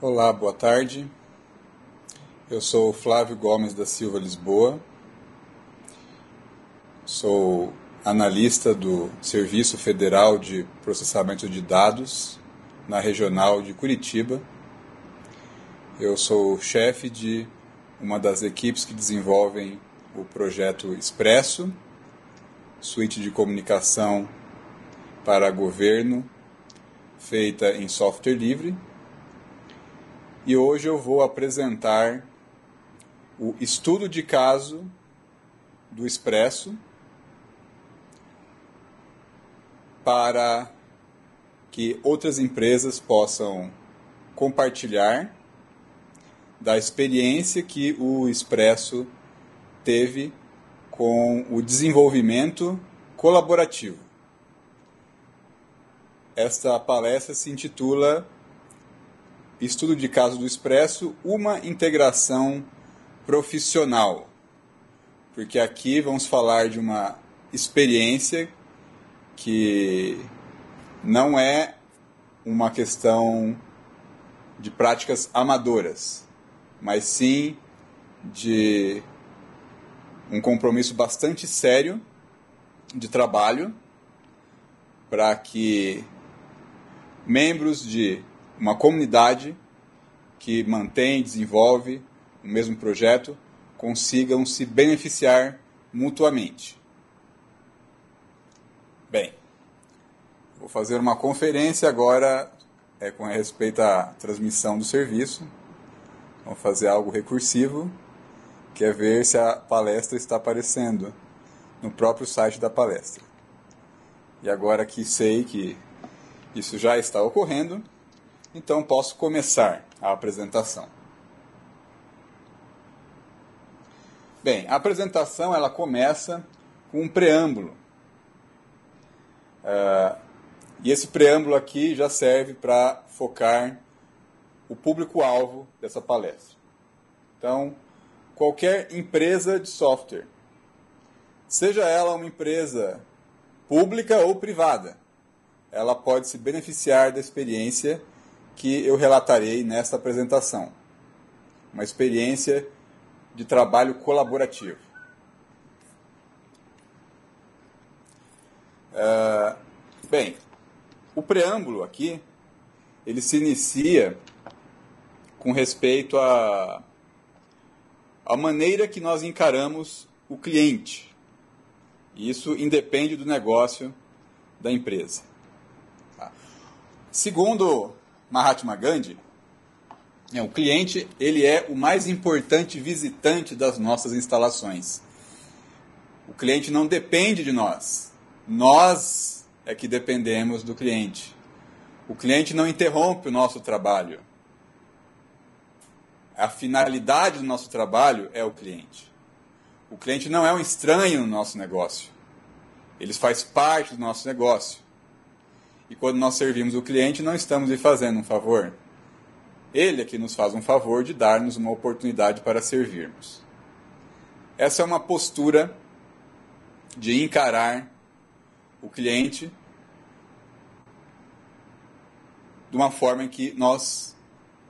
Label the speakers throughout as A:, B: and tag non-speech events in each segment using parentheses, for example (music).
A: Olá, boa tarde. Eu sou Flávio Gomes da Silva Lisboa. Sou analista do Serviço Federal de Processamento de Dados na Regional de Curitiba. Eu sou chefe de uma das equipes que desenvolvem o projeto Expresso, suíte de comunicação para governo feita em software livre e hoje eu vou apresentar o estudo de caso do Expresso para que outras empresas possam compartilhar da experiência que o Expresso teve com o desenvolvimento colaborativo. Esta palestra se intitula estudo de caso do Expresso, uma integração profissional. Porque aqui vamos falar de uma experiência que não é uma questão de práticas amadoras, mas sim de um compromisso bastante sério de trabalho para que membros de uma comunidade que mantém, desenvolve o mesmo projeto, consigam se beneficiar mutuamente. Bem, vou fazer uma conferência agora é, com respeito à transmissão do serviço. Vamos fazer algo recursivo, que é ver se a palestra está aparecendo no próprio site da palestra. E agora que sei que isso já está ocorrendo, então posso começar a apresentação. Bem, a apresentação ela começa com um preâmbulo. Uh, e esse preâmbulo aqui já serve para focar o público-alvo dessa palestra. Então, qualquer empresa de software, seja ela uma empresa pública ou privada, ela pode se beneficiar da experiência que eu relatarei nesta apresentação. Uma experiência de trabalho colaborativo. Uh, bem, o preâmbulo aqui, ele se inicia com respeito à a, a maneira que nós encaramos o cliente. Isso independe do negócio da empresa. Tá? Segundo Mahatma Gandhi, é, o cliente ele é o mais importante visitante das nossas instalações. O cliente não depende de nós. Nós é que dependemos do cliente. O cliente não interrompe o nosso trabalho. A finalidade do nosso trabalho é o cliente. O cliente não é um estranho no nosso negócio. Ele faz parte do nosso negócio. E quando nós servimos o cliente, não estamos lhe fazendo um favor. Ele é que nos faz um favor de dar-nos uma oportunidade para servirmos. Essa é uma postura de encarar o cliente de uma forma em que nós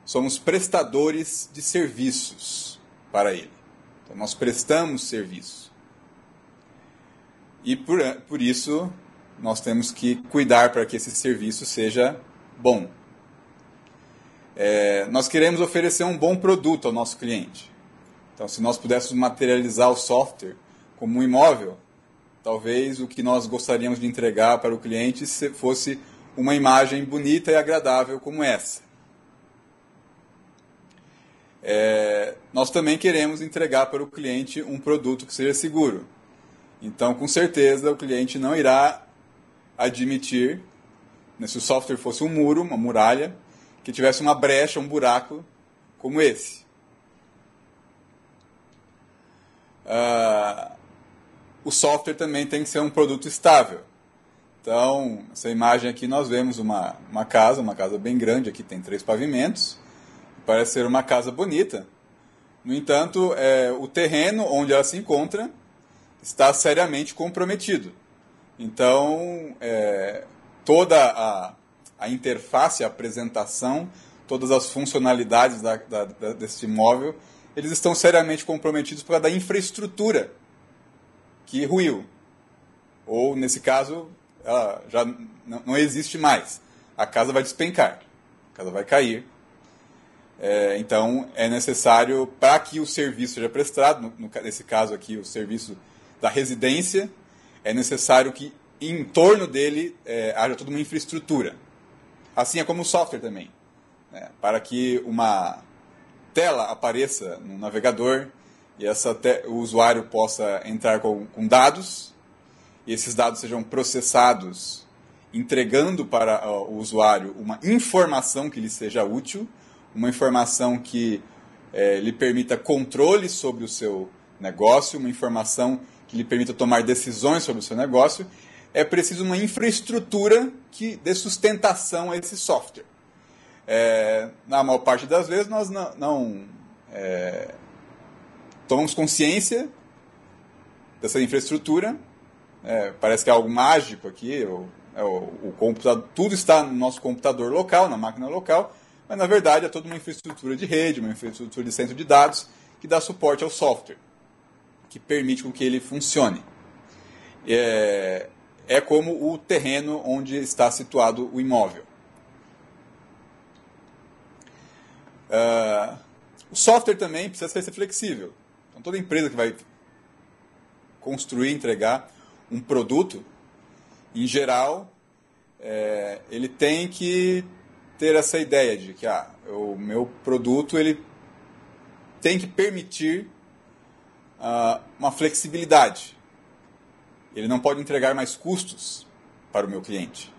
A: somos prestadores de serviços para ele. Então, nós prestamos serviço. E por, por isso nós temos que cuidar para que esse serviço seja bom. É, nós queremos oferecer um bom produto ao nosso cliente. Então, se nós pudéssemos materializar o software como um imóvel, talvez o que nós gostaríamos de entregar para o cliente fosse uma imagem bonita e agradável como essa. É, nós também queremos entregar para o cliente um produto que seja seguro. Então, com certeza, o cliente não irá admitir, né, se o software fosse um muro, uma muralha, que tivesse uma brecha, um buraco como esse. Uh, o software também tem que ser um produto estável. Então, essa imagem aqui nós vemos uma, uma casa, uma casa bem grande, aqui tem três pavimentos, parece ser uma casa bonita. No entanto, é, o terreno onde ela se encontra está seriamente comprometido. Então, é, toda a, a interface, a apresentação todas as funcionalidades da, da, da, desse imóvel, eles estão seriamente comprometidos por causa da infraestrutura que ruiu. Ou, nesse caso, ela já não existe mais. A casa vai despencar, a casa vai cair. É, então, é necessário, para que o serviço seja prestado, no, nesse caso aqui, o serviço da residência, é necessário que em torno dele é, haja toda uma infraestrutura. Assim é como o software também. Né? Para que uma tela apareça no navegador e essa o usuário possa entrar com, com dados e esses dados sejam processados, entregando para o usuário uma informação que lhe seja útil, uma informação que é, lhe permita controle sobre o seu negócio, uma informação que lhe permita tomar decisões sobre o seu negócio, é preciso uma infraestrutura que dê sustentação a esse software. É, na maior parte das vezes nós não, não é, tomamos consciência dessa infraestrutura é, parece que é algo mágico aqui, o, é, o, o computador, tudo está no nosso computador local, na máquina local, mas na verdade é toda uma infraestrutura de rede, uma infraestrutura de centro de dados que dá suporte ao software, que permite com que ele funcione. É, é como o terreno onde está situado o imóvel. Uh, o software também precisa ser flexível. Então, toda empresa que vai construir, entregar um produto, em geral, é, ele tem que ter essa ideia de que ah, o meu produto ele tem que permitir ah, uma flexibilidade. Ele não pode entregar mais custos para o meu cliente.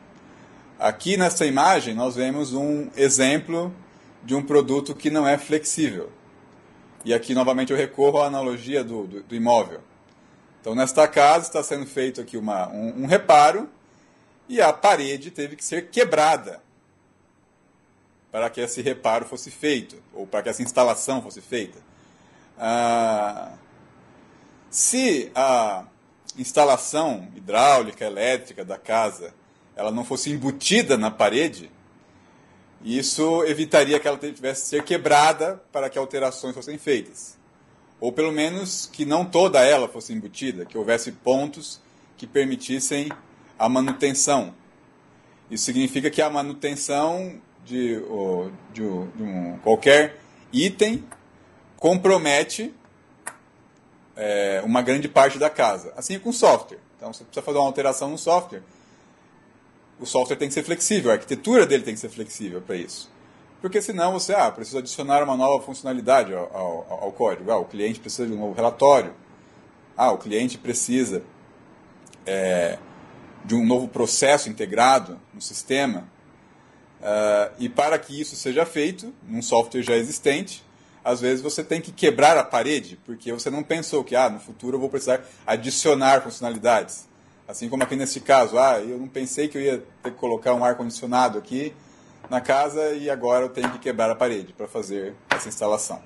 A: Aqui nessa imagem nós vemos um exemplo de um produto que não é flexível. E aqui novamente eu recorro à analogia do, do, do imóvel. Então, nesta casa está sendo feito aqui uma, um, um reparo e a parede teve que ser quebrada para que esse reparo fosse feito, ou para que essa instalação fosse feita. Ah, se a instalação hidráulica, elétrica da casa, ela não fosse embutida na parede, isso evitaria que ela tivesse ser quebrada para que alterações fossem feitas ou pelo menos que não toda ela fosse embutida, que houvesse pontos que permitissem a manutenção. Isso significa que a manutenção de, de, de um, qualquer item compromete é, uma grande parte da casa. Assim com software. Então, você precisa fazer uma alteração no software. O software tem que ser flexível, a arquitetura dele tem que ser flexível para isso. Porque senão você ah, precisa adicionar uma nova funcionalidade ao, ao, ao código. Ah, o cliente precisa de um novo relatório. Ah, o cliente precisa é, de um novo processo integrado no sistema. Uh, e para que isso seja feito, num software já existente, às vezes você tem que quebrar a parede, porque você não pensou que ah, no futuro eu vou precisar adicionar funcionalidades. Assim como aqui nesse caso, ah, eu não pensei que eu ia ter que colocar um ar-condicionado aqui, na casa e agora eu tenho que quebrar a parede para fazer essa instalação.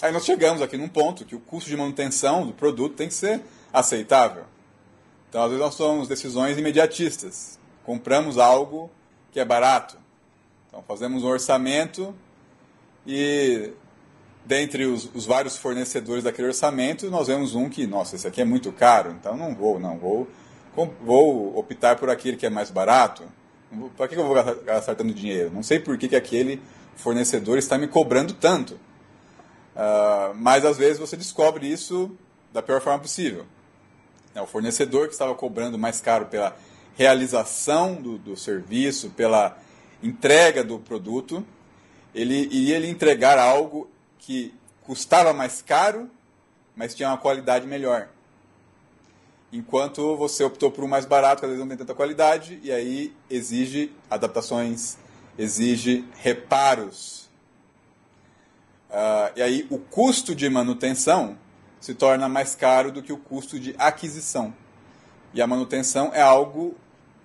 A: Aí nós chegamos aqui num ponto que o custo de manutenção do produto tem que ser aceitável. Então, às vezes, nós tomamos decisões imediatistas. Compramos algo que é barato. Então, fazemos um orçamento e, dentre os, os vários fornecedores daquele orçamento, nós vemos um que, nossa, esse aqui é muito caro, então não vou, não vou vou optar por aquele que é mais barato. Para que eu vou gastar tanto dinheiro? Não sei por que, que aquele fornecedor está me cobrando tanto. Uh, mas às vezes você descobre isso da pior forma possível. É o fornecedor que estava cobrando mais caro pela realização do, do serviço, pela entrega do produto, ele iria lhe entregar algo que custava mais caro, mas tinha uma qualidade melhor. Enquanto você optou por um mais barato, que às vezes não tem tanta qualidade, e aí exige adaptações, exige reparos. Uh, e aí o custo de manutenção se torna mais caro do que o custo de aquisição. E a manutenção é algo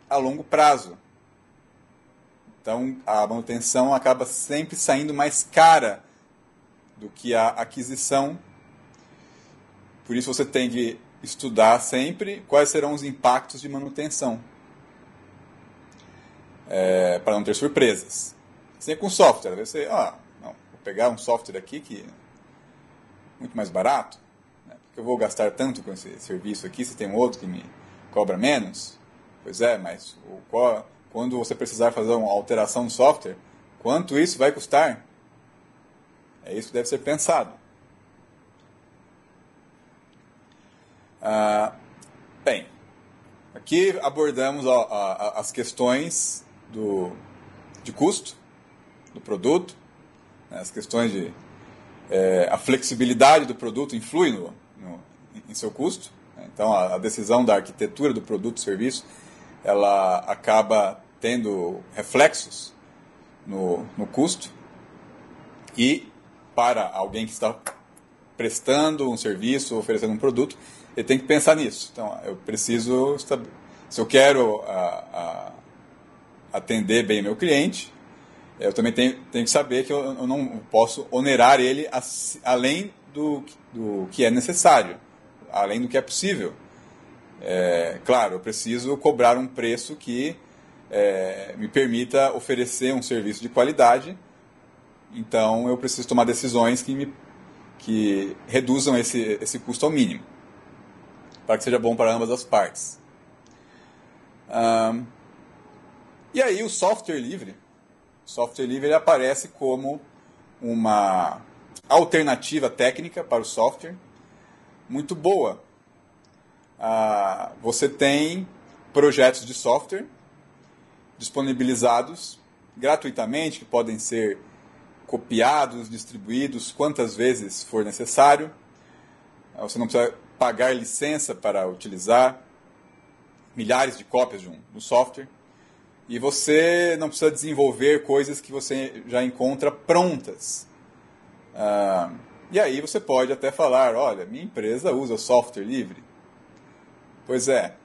A: a longo prazo. Então a manutenção acaba sempre saindo mais cara do que a aquisição. Por isso você tem que estudar sempre quais serão os impactos de manutenção. é, para não ter surpresas. Assim é com software. Você, ah, não, vou pegar um software aqui que é muito mais barato, né? porque eu vou gastar tanto com esse serviço aqui se tem um outro que me cobra menos? Pois é, mas o, qual, quando você precisar fazer uma alteração no software, quanto isso vai custar? É isso que deve ser pensado. Ah, bem, aqui abordamos a, a, as questões do, de custo do produto, né, as questões de é, a flexibilidade do produto influi no, no em seu custo. Né, então, a, a, decisão da arquitetura do produto serviço ela acaba tendo reflexos no, no custo e para alguém que está prestando um serviço, oferecendo um produto, ele tem que pensar nisso. Então, eu preciso, se eu quero a, a, atender bem meu cliente, eu também tenho, tenho que saber que eu, eu não posso onerar ele a, além do, do que é necessário, além do que é possível. É, claro, eu preciso cobrar um preço que é, me permita oferecer um serviço de qualidade, então eu preciso tomar decisões que, me, que reduzam esse, esse custo ao mínimo, para que seja bom para ambas as partes. Um, e aí o software livre, o software livre ele aparece como uma alternativa técnica para o software muito boa ah, você tem projetos de software disponibilizados gratuitamente, que podem ser copiados, distribuídos quantas vezes for necessário. Ah, você não precisa pagar licença para utilizar milhares de cópias de um, do software. E você não precisa desenvolver coisas que você já encontra prontas. Ah, e aí você pode até falar, olha, minha empresa usa software livre. Pois é.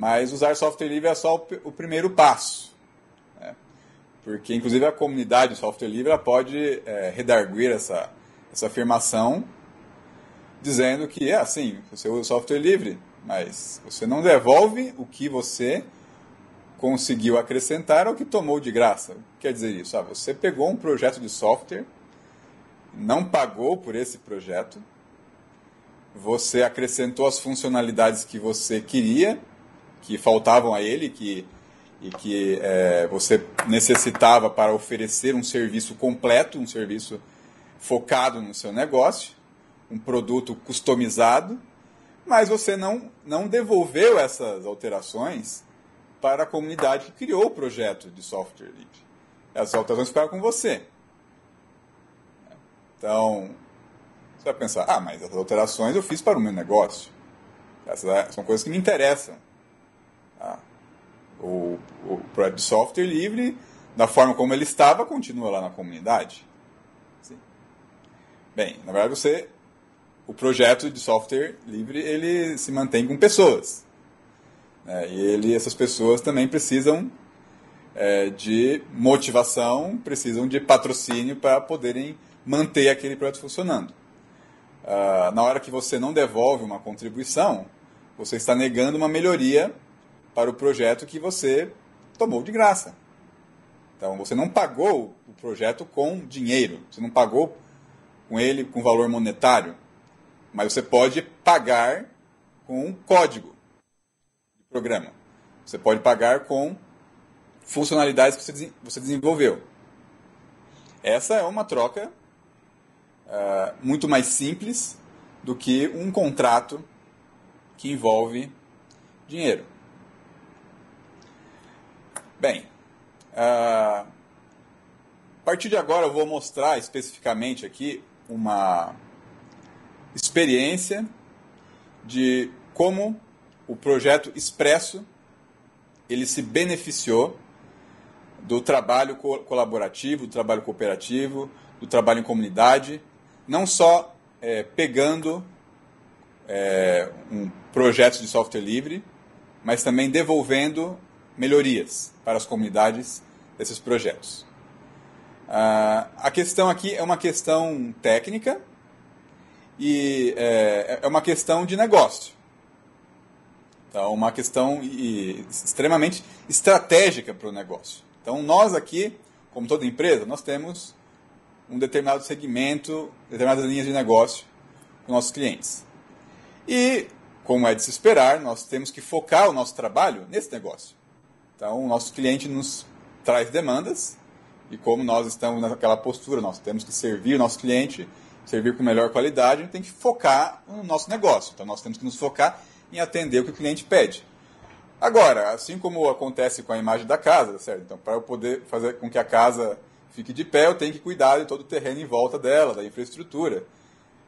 A: Mas usar software livre é só o, primeiro passo. Né? Porque, inclusive, a comunidade de software livre pode é, redarguir essa, essa afirmação, dizendo que é assim: você usa software livre, mas você não devolve o que você conseguiu acrescentar ao que tomou de graça. Quer dizer isso? Ah, você pegou um projeto de software, não pagou por esse projeto, você acrescentou as funcionalidades que você queria, que faltavam a ele, que, e que é, você necessitava para oferecer um serviço completo, um serviço focado no seu negócio, um produto customizado, mas você não, não devolveu essas alterações para a comunidade que criou o projeto de software livre. Essas alterações ficaram com você. Então, você vai pensar, ah, mas as alterações eu fiz para o meu negócio. Essas são coisas que me interessam. O, o de software livre, da forma como ele estava, continua lá na comunidade. Sim. Bem, na verdade você, o projeto de software livre, ele se mantém com pessoas. É, e ele, essas pessoas também precisam é, de motivação, precisam de patrocínio para poderem manter aquele projeto funcionando. Uh, na hora que você não devolve uma contribuição, você está negando uma melhoria para o projeto que você tomou de graça. Então, você não pagou o projeto com dinheiro, você não pagou com ele com valor monetário, mas você pode pagar com um código de programa. Você pode pagar com funcionalidades que você desenvolveu. Essa é uma troca uh, muito mais simples do que um contrato que envolve dinheiro. Bem, uh, a partir de agora eu vou mostrar especificamente aqui uma experiência de como o projeto Expresso ele se beneficiou do trabalho colaborativo, do trabalho cooperativo, do trabalho em comunidade não só é, pegando é, um projeto de software livre, mas também devolvendo melhorias para as comunidades desses projetos. Ah, a questão aqui é uma questão técnica e é, é uma questão de negócio. Então, uma questão extremamente estratégica para o negócio. Então, nós aqui, como toda empresa, nós temos um determinado segmento, determinadas linhas de negócio com nossos clientes. E, como é de se esperar, nós temos que focar o nosso trabalho nesse negócio. Então, o nosso cliente nos traz demandas e como nós estamos naquela postura, nós temos que servir o nosso cliente, servir com melhor qualidade, a gente tem que focar no nosso negócio. Então, nós temos que nos focar em atender o que o cliente pede. Agora, assim como acontece com a imagem da casa, certo? Então, para eu poder fazer com que a casa fique de pé, eu tenho que cuidar de todo o terreno em volta dela, da infraestrutura.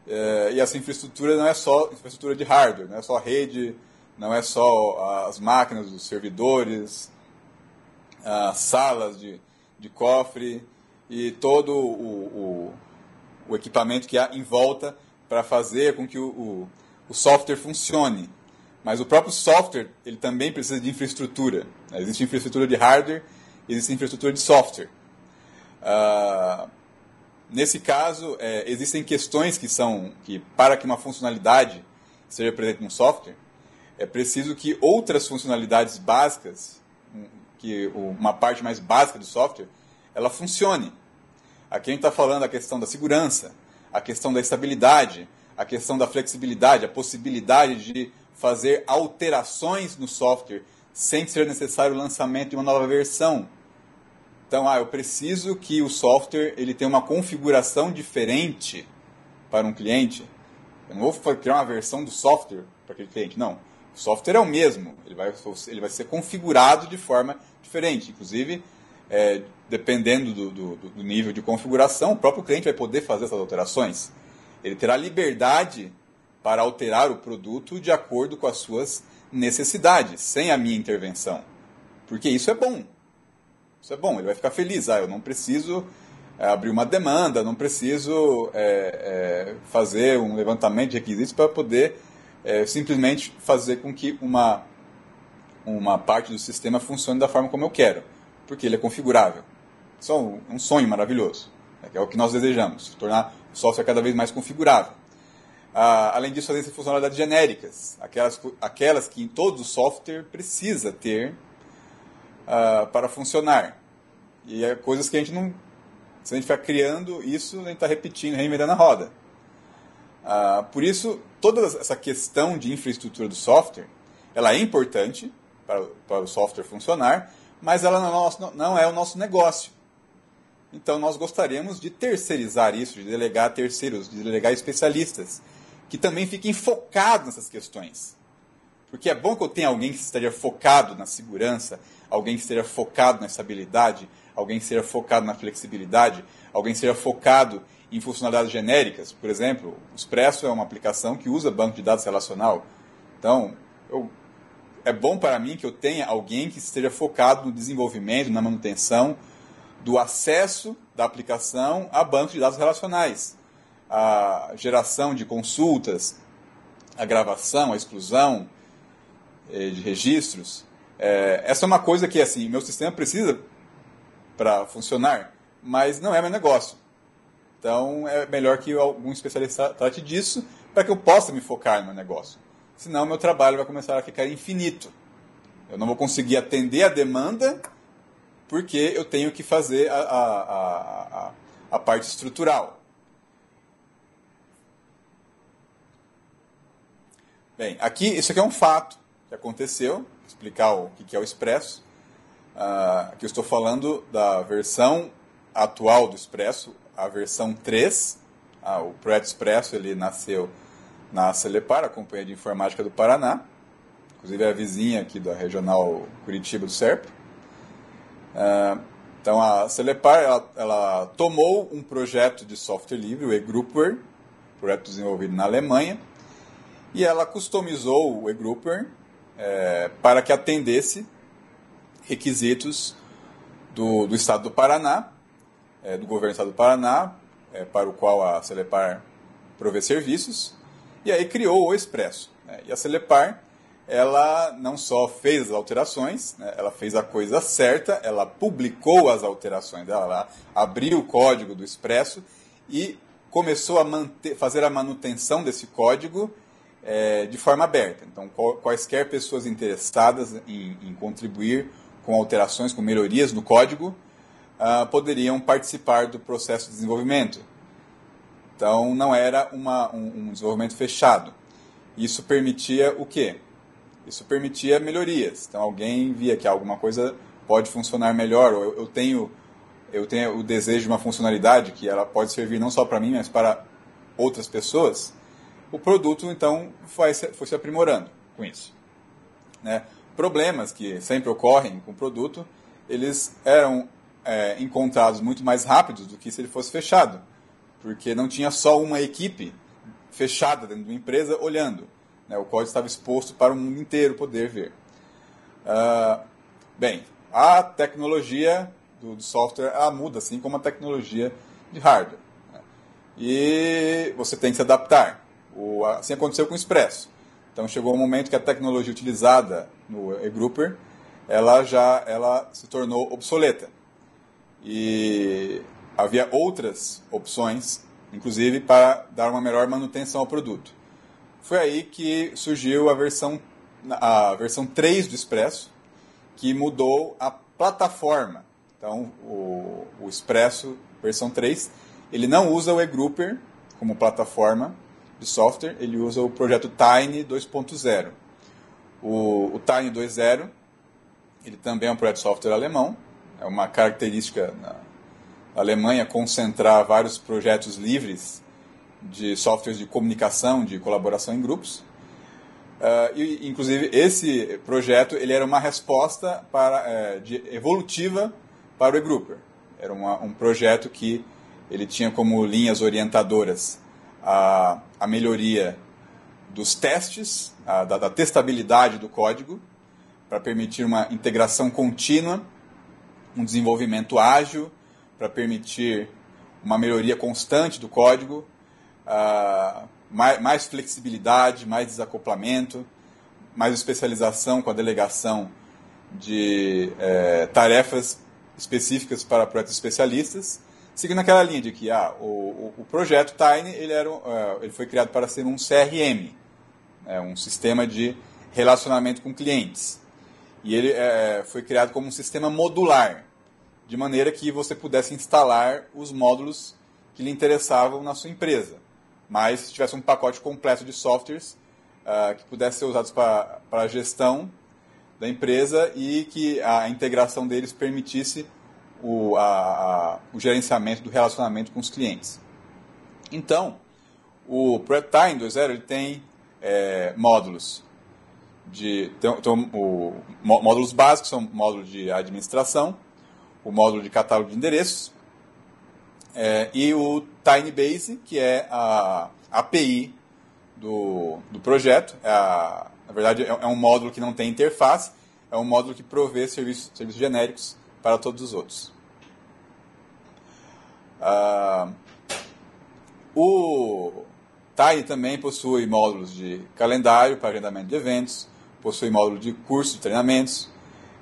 A: É, e essa infraestrutura não é só infraestrutura de hardware, não é só rede, não é só as máquinas, os servidores, as salas de, de cofre e todo o, o, o equipamento que há em volta para fazer com que o, o, o software funcione. Mas o próprio software ele também precisa de infraestrutura. Existe infraestrutura de hardware, existe infraestrutura de software. Uh, nesse caso, é, existem questões que são que para que uma funcionalidade seja presente no software, é preciso que outras funcionalidades básicas, que uma parte mais básica do software, ela funcione. Aqui a gente está falando da questão da segurança, a questão da estabilidade, a questão da flexibilidade, a possibilidade de fazer alterações no software sem ser necessário o lançamento de uma nova versão. Então, ah, eu preciso que o software ele tenha uma configuração diferente para um cliente. Eu não vou criar uma versão do software para aquele cliente, não. O software é o mesmo, ele vai, ele vai ser configurado de forma diferente. Inclusive, é, dependendo do, do, do, nível de configuração, o próprio cliente vai poder fazer essas alterações. Ele terá liberdade para alterar o produto de acordo com as suas necessidades, sem a minha intervenção. Porque isso é bom. Isso é bom, ele vai ficar feliz. Ah, eu não preciso é, abrir uma demanda, não preciso é, é, fazer um levantamento de requisitos para poder é, simplesmente fazer com que uma, uma parte do sistema funcione da forma como eu quero, porque ele é configurável. Isso é um, sonho maravilhoso, né, é o que nós desejamos, tornar o software cada vez mais configurável. Ah, além disso, fazer funcionalidades genéricas, aquelas, aquelas que em todo o software precisa ter uh, para funcionar. E é coisas que a gente não. Se a gente ficar criando isso, a gente está repetindo, reinventando a roda. Uh, por isso, toda essa questão de infraestrutura do software, ela é importante para, para o software funcionar, mas ela não é, nosso, não é o nosso negócio. Então, nós gostaríamos de terceirizar isso, de delegar terceiros, de delegar especialistas, que também fiquem focados nessas questões. Porque é bom que eu tenha alguém que esteja focado na segurança, alguém que esteja focado na estabilidade, alguém que esteja focado na flexibilidade, alguém que esteja focado em funcionalidades genéricas. Por exemplo, o Expresso é uma aplicação que usa banco de dados relacional. Então, eu, é bom para mim que eu tenha alguém que esteja focado no desenvolvimento, na manutenção do acesso da aplicação a banco de dados relacionais, a geração de consultas, a gravação, a exclusão eh, de registros, é, essa é uma coisa que, assim, meu sistema precisa para funcionar, mas não é meu negócio. Então, é melhor que algum especialista trate disso para que eu possa me focar no meu negócio. Senão, meu trabalho vai começar a ficar infinito. Eu não vou conseguir atender a demanda porque eu tenho que fazer a, a, a, a parte estrutural. Bem, aqui, isso aqui é um fato que aconteceu explicar o que é o Expresso. Uh, aqui eu estou falando da versão atual do Expresso, a versão 3. Uh, ah, o projeto Expresso ele nasceu na Celepar, a Companhia de Informática do Paraná. Inclusive é a vizinha aqui da Regional Curitiba do SERP. Uh, então a Celepar ela, ela, tomou um projeto de software livre, o eGroupware, projeto desenvolvido na Alemanha, e ela customizou o eGroupware é, para que atendesse requisitos do, do Estado do Paraná, é, do governo do Estado do Paraná, é, para o qual a Celepar provê serviços, e aí criou o Expresso. Né? E a Celepar, ela não só fez as alterações, né? ela fez a coisa certa, ela publicou as alterações, ela abriu o código do Expresso e começou a manter, fazer a manutenção desse código é, de forma aberta. Então, quaisquer pessoas interessadas em, em, contribuir com alterações, com melhorias no código, uh, poderiam participar do processo de desenvolvimento. Então, não era uma, um, um desenvolvimento fechado. Isso permitia o quê? Isso permitia melhorias. Então, alguém via que alguma coisa pode funcionar melhor, ou eu, eu tenho eu tenho o desejo de uma funcionalidade que ela pode servir não só para mim, mas para outras pessoas, o produto então foi se, foi se aprimorando com isso. Né? Problemas que sempre ocorrem com o produto, eles eram é, encontrados muito mais rápidos do que se ele fosse fechado, porque não tinha só uma equipe fechada dentro de uma empresa olhando. Né? O código estava exposto para o mundo inteiro poder ver. Uh, bem, a tecnologia do, do software muda, assim como a tecnologia de hardware. Né? E você tem que se adaptar. O, assim aconteceu com o Expresso. Então chegou um momento que a tecnologia utilizada no eGrouper ela já ela se tornou obsoleta. E havia outras opções, inclusive para dar uma melhor manutenção ao produto. Foi aí que surgiu a versão a versão 3 do Expresso, que mudou a plataforma então, o, o Expresso versão 3, ele não usa o eGrouper como plataforma de software, ele usa o projeto Tiny 2.0. O, o Tiny 2.0, ele também é um projeto de software alemão, é uma característica na Alemanha concentrar vários projetos livres de softwares de comunicação, de colaboração em grupos. Uh, e, inclusive, esse projeto ele era uma resposta para, uh, de, evolutiva para o eGrouper. Era uma, um projeto que ele tinha como linhas orientadoras a, a melhoria dos testes, a, da, da testabilidade do código, para permitir uma integração contínua, um desenvolvimento ágil, para permitir uma melhoria constante do código, uh, mais, mais, flexibilidade, mais desacoplamento, mais especialização com a delegação de eh, tarefas específicas para projetos especialistas, seguindo aquela linha de que ah, o, o, projeto Tiny ele, era, uh, ele foi criado para ser um CRM, né, um sistema de relacionamento com clientes. E ele uh, foi criado como um sistema modular, de maneira que você pudesse instalar os módulos que lhe interessavam na sua empresa, mas tivesse um pacote completo de softwares uh, que pudesse ser usados para, a gestão da empresa e que a integração deles permitisse o, a, a, o gerenciamento do relacionamento com os clientes. Então, o PrepTime 2.0 ele tem é, módulos de tem, tem o, módulos básicos são módulo de administração, o módulo de catálogo de endereços é, e o TinyBase, que é a API do, do projeto, é a, na verdade, é, é um módulo que não tem interface, é um módulo que provê serviços, serviços genéricos para todos os outros. Uh, o Tiny também possui módulos de calendário para agendamento de eventos, possui módulo de curso de treinamentos,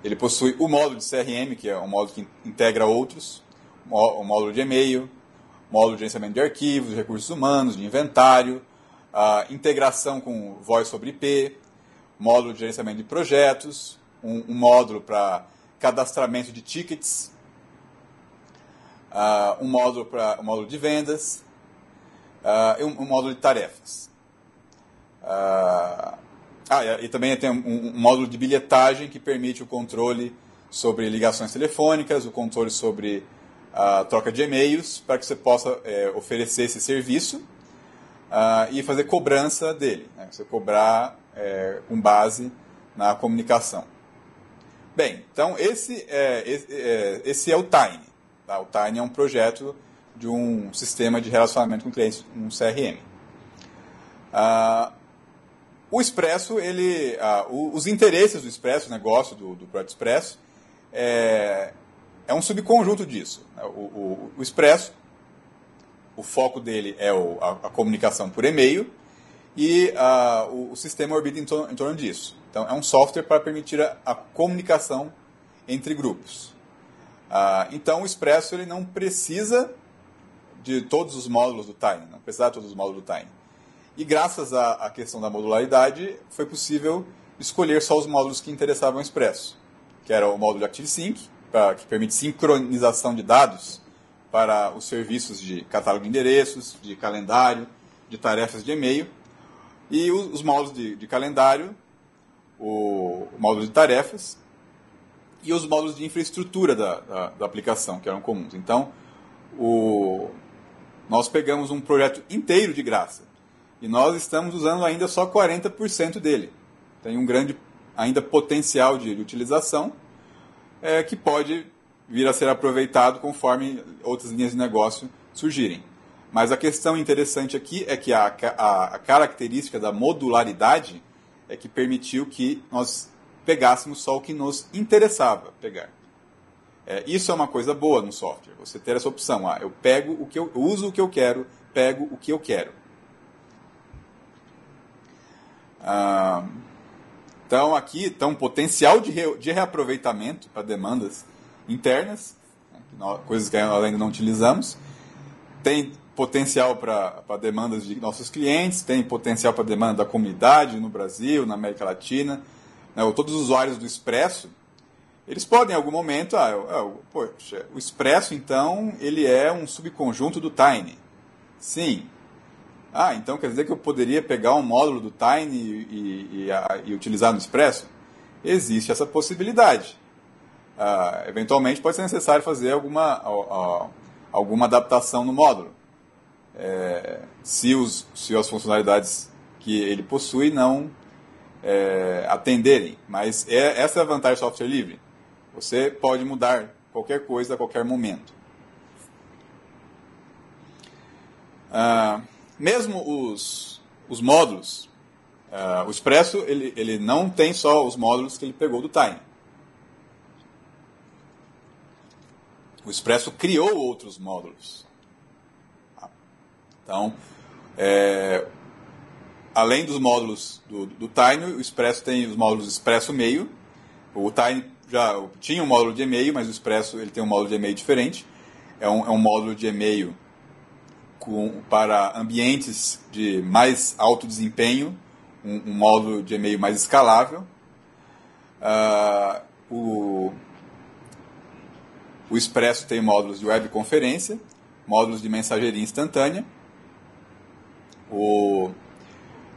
A: ele possui o módulo de CRM, que é um módulo que integra outros, o módulo de e-mail, módulo de gerenciamento de arquivos, de recursos humanos, de inventário, a integração com voz sobre IP, módulo de gerenciamento de projetos, um, um módulo para cadastramento de tickets, uh, um módulo para um módulo de vendas uh, e um, um, módulo de tarefas. Uh, ah, e, também tem um, um, módulo de bilhetagem que permite o controle sobre ligações telefônicas, o controle sobre a troca de e-mails, para que você possa é, oferecer esse serviço uh, e fazer cobrança dele. Né? Você cobrar é, com base na comunicação. Bem, então esse é, esse é, esse é o Tiny. Tá? O Tiny é um projeto de um sistema de relacionamento com clientes, um CRM. Uh, ah, o Expresso, ele, uh, os interesses do Expresso, o negócio do, do Expresso, é, é um subconjunto disso. O, o, o Expresso o foco dele é o, a, a, comunicação por e-mail e uh, o, sistema orbita em torno, em torno, disso. Então, é um software para permitir a, a comunicação entre grupos. Uh, então, o Expresso ele não precisa de todos os módulos do Tiny, não precisa de todos os módulos do Tiny. E graças à, à questão da modularidade, foi possível escolher só os módulos que interessavam o Expresso, que era o módulo de ActiveSync, pra, que permite sincronização de dados para os serviços de catálogo de endereços, de calendário, de tarefas de e-mail, e os, os módulos de, de calendário, o, o, módulo de tarefas e os módulos de infraestrutura da, da, da aplicação, que eram comuns. Então, o, nós pegamos um projeto inteiro de graça e nós estamos usando ainda só 40% dele. Tem um grande ainda potencial de, utilização é, que pode vir a ser aproveitado conforme outras linhas de negócio surgirem. Mas a questão interessante aqui é que a, a, a característica da modularidade é que permitiu que nós pegássemos só o que nos interessava pegar. É, isso é uma coisa boa no software, você ter essa opção. Ah, eu pego o que eu, eu uso o que eu quero, pego o que eu quero. Ah, então aqui está um potencial de, re, de reaproveitamento para demandas internas, né, coisas que nós ainda não utilizamos. Tem potencial para demandas de nossos clientes, tem potencial para demanda da comunidade no Brasil, na América Latina. Né, todos os usuários do Expresso, eles podem em algum momento, ah, eu, eu, poxa, o Expresso então ele é um subconjunto do Tiny. Sim. Ah, então quer dizer que eu poderia pegar um módulo do Tiny e, e, e, utilizar no Expresso? Existe essa possibilidade. Ah, eventualmente pode ser necessário fazer alguma, alguma adaptação no módulo é, se, os, se as funcionalidades que ele possui não é, atenderem. Mas é, essa é a vantagem do software livre. Você pode mudar qualquer coisa a qualquer momento. Ah, mesmo os, os módulos, ah, o Expresso ele, ele não tem só os módulos que ele pegou do Time. O Expresso criou outros módulos. Então, é, além dos módulos do, do Tiny, o Expresso tem os módulos Expresso Meio. O Tiny já tinha um módulo de e-mail, mas o Expresso ele tem um módulo de e-mail diferente. É um, é um módulo de e-mail com, para ambientes de mais alto desempenho, um, um módulo de e-mail mais escalável. Uh, o, o Expresso tem módulos de webconferência, módulos de mensageria instantânea o,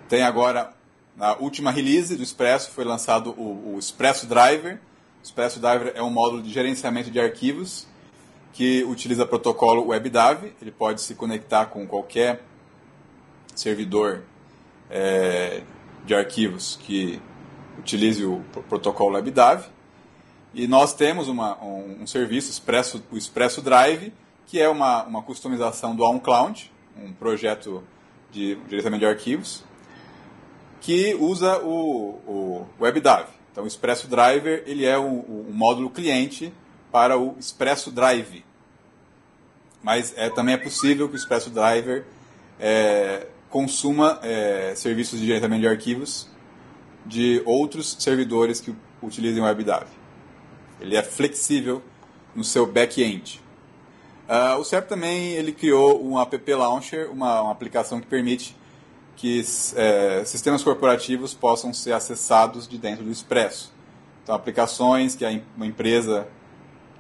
A: tem agora, na última release do Expresso, foi lançado o, o Expresso Driver. O Expresso Driver é um módulo de gerenciamento de arquivos que utiliza protocolo WebDAV. Ele pode se conectar com qualquer servidor é, de arquivos que utilize o protocolo WebDAV. E nós temos uma, um, um, serviço, Expresso, o Expresso Drive, que é uma, uma customização do OnCloud, um projeto de gerenciamento de arquivos, que usa o, o WebDAV. Então, o Expresso Driver ele é o, módulo cliente para o Expresso Drive. Mas é, também é possível que o Expresso Driver é, consuma é, serviços de gerenciamento de arquivos de outros servidores que utilizem o WebDAV. Ele é flexível no seu back-end. Uh, o CERP também ele criou um app launcher, uma, uma aplicação que permite que é, sistemas corporativos possam ser acessados de dentro do Expresso. Então, aplicações que a, uma empresa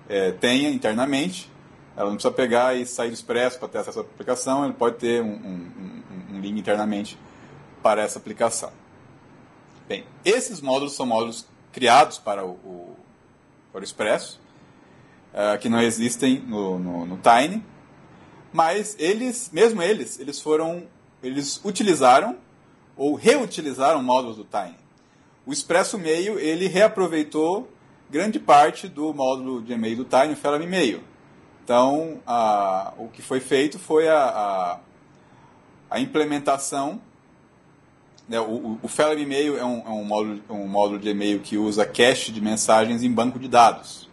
A: é, tenha internamente, ela não precisa pegar e sair do Expresso para ter acesso à aplicação, ele pode ter um, um, um, um link internamente para essa aplicação. Bem, esses módulos são módulos criados para o, o, para o Expresso, uh, que não existem no, no, no, Tiny, mas eles, mesmo eles, eles foram, eles utilizaram ou reutilizaram módulos do Tiny. O Expresso Mail ele reaproveitou grande parte do módulo de e-mail do Tiny, o Fellow Mail. Então, a, o que foi feito foi a, a, a implementação. Né, o, o Fellow Email é, um, é um, módulo, um módulo de e-mail que usa cache de mensagens em banco de dados.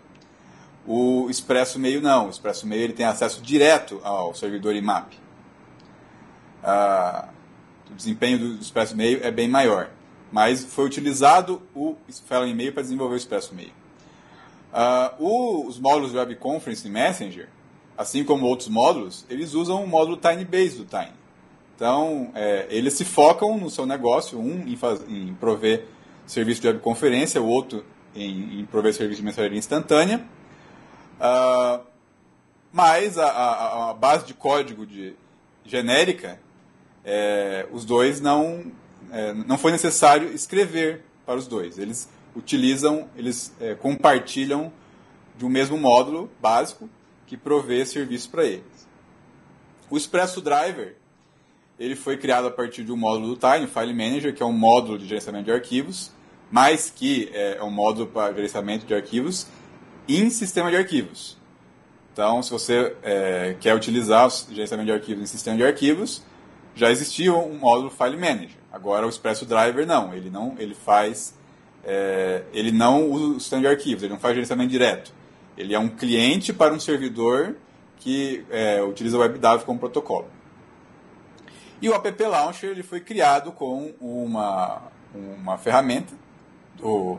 A: O Expresso Mail não. O Expresso Mail ele tem acesso direto ao servidor IMAP. Ah, o desempenho do Expresso Mail é bem maior. Mas foi utilizado o Fellow Email para desenvolver o Expresso Mail. Ah, os módulos de Web Conference e Messenger, assim como outros módulos, eles usam o módulo TinyBase do Tiny. Então, é, eles se focam no seu negócio, um em, faz, em prover serviço de webconferência, o outro em, em prover serviço de mensageria instantânea. Uh, mas a, a, a, base de código de, genérica, é, os dois não, é, não foi necessário escrever para os dois. Eles utilizam, eles é, compartilham de um mesmo módulo básico que provê serviço para eles. O Expresso Driver ele foi criado a partir de um módulo do Tiny, File Manager, que é um módulo de gerenciamento de arquivos, mas que é, é um módulo para gerenciamento de arquivos em sistema de arquivos. Então, se você é, quer utilizar o gerenciamento de arquivos em sistema de arquivos, já existia um módulo File Manager. Agora, o Expresso Driver não, ele não, ele faz, é, ele não usa o sistema de arquivos, ele não faz gerenciamento direto. Ele é um cliente para um servidor que é, utiliza o WebDAV como protocolo. E o App Launcher ele foi criado com uma, uma ferramenta do,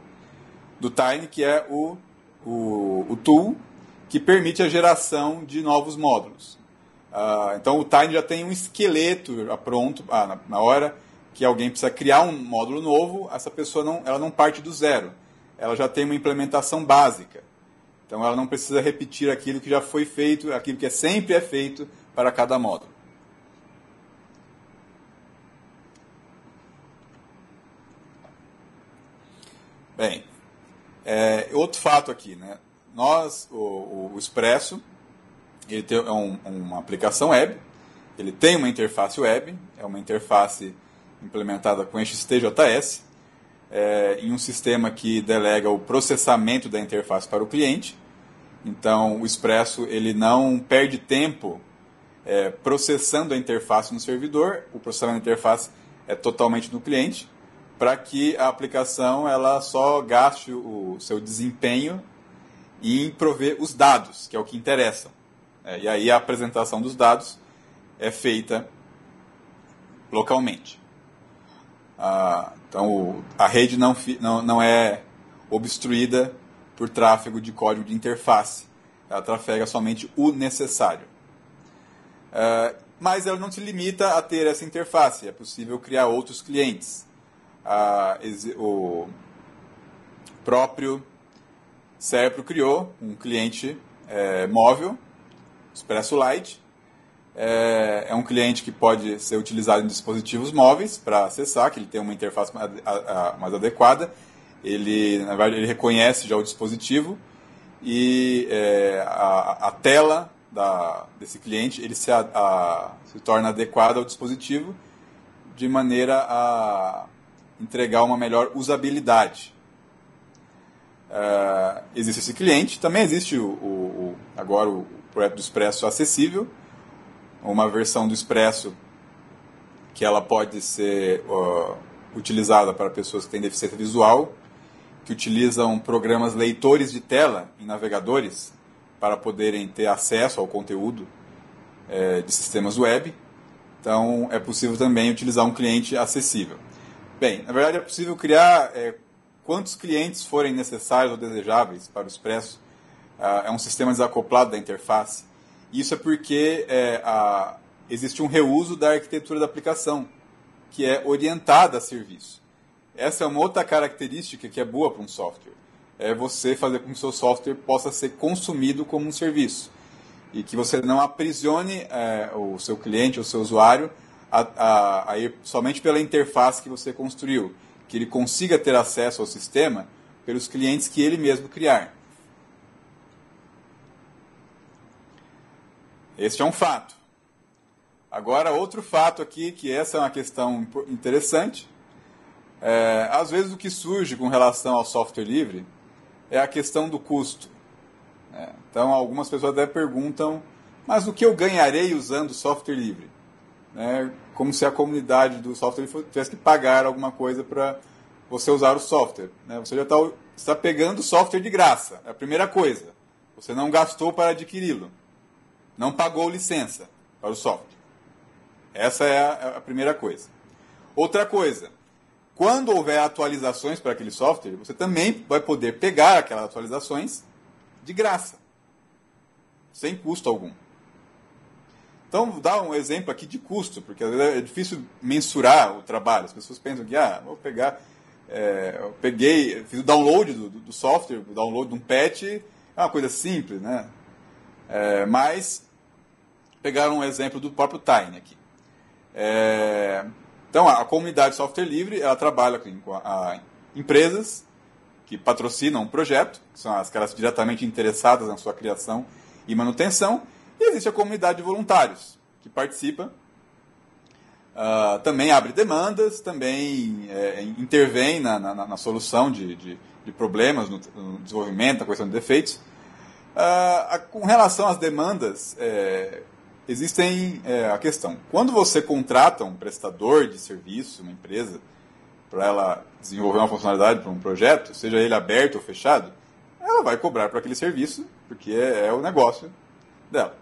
A: do Tiny, que é o, o, o tool que permite a geração de novos módulos. Uh, então o Tiny já tem um esqueleto pronto, ah, na, na, hora que alguém precisa criar um módulo novo, essa pessoa não, ela não parte do zero. Ela já tem uma implementação básica. Então ela não precisa repetir aquilo que já foi feito, aquilo que é, sempre é feito para cada módulo. Bem, é, outro fato aqui, né? nós, o, o Expresso, ele tem é um, uma aplicação web, ele tem uma interface web, é uma interface implementada com XTJS, é, em um sistema que delega o processamento da interface para o cliente. Então, o Expresso ele não perde tempo é, processando a interface no servidor, o processamento da interface é totalmente no cliente, para que a aplicação ela só gaste o seu desempenho em prover os dados, que é o que interessa. É, e aí a apresentação dos dados é feita localmente. Ah, então a rede não, não, não é obstruída por tráfego de código de interface. Ela trafega somente o necessário. É, mas ela não se limita a ter essa interface. É possível criar outros clientes. Ah, o próprio Serpro criou um cliente é, móvel, Expresso Lite. É, é, um cliente que pode ser utilizado em dispositivos móveis para acessar, que ele tem uma interface mais, a, a, adequada. Ele, na verdade, ele reconhece já o dispositivo e é, a, a, tela da, desse cliente ele se, se torna adequada ao dispositivo de maneira a entregar uma melhor usabilidade. Uh, existe esse cliente, também existe o, o, o, agora o projeto do Expresso acessível, uma versão do Expresso que ela pode ser uh, utilizada para pessoas que têm deficiência visual, que utilizam programas leitores de tela em navegadores para poderem ter acesso ao conteúdo é, de sistemas web. Então, é possível também utilizar um cliente acessível. Bem, na verdade é possível criar é, quantos clientes forem necessários ou desejáveis para o Expresso. Uh, é um sistema desacoplado da interface. Isso é porque é, a, existe um reuso da arquitetura da aplicação, que é orientada a serviço. Essa é uma outra característica que é boa para um software. É você fazer com que o seu software possa ser consumido como um serviço. E que você não aprisione é, o seu cliente, o seu usuário, a, a, a ir somente pela interface que você construiu que ele consiga ter acesso ao sistema pelos clientes que ele mesmo criar. Este é um fato. Agora, outro fato aqui, que essa é uma questão interessante. É, às vezes, o que surge com relação ao software livre é a questão do custo. É, então, algumas pessoas até perguntam: mas o que eu ganharei usando software livre? né, como se a comunidade do software tivesse que pagar alguma coisa para você usar o software. Né? Você já tá, está pegando o software de graça, é a primeira coisa. Você não gastou para adquiri-lo, não pagou licença para o software. Essa é a, é a primeira coisa. Outra coisa, quando houver atualizações para aquele software, você também vai poder pegar aquelas atualizações de graça, sem custo algum. Então, dá um exemplo aqui de custo, porque é difícil mensurar o trabalho. As pessoas pensam que, ah, vou pegar, é, eu peguei, fiz o download do, do, software, o download de um patch, é uma coisa simples, né? É, mas, pegaram um exemplo do próprio Tiny aqui. É, então, a comunidade de software livre, ela trabalha com a, empresas que patrocinam um projeto, que são aquelas diretamente interessadas na sua criação e manutenção, e existe a comunidade de voluntários, que participa, uh, também abre demandas, também é, intervém na, na, na solução de, de, de problemas, no, no, desenvolvimento, na questão de defeitos. Uh, com relação às demandas, é, existem é, a questão. Quando você contrata um prestador de serviço, uma empresa, para ela desenvolver uma funcionalidade para um projeto, seja ele aberto ou fechado, ela vai cobrar por aquele serviço, porque é, é o negócio dela,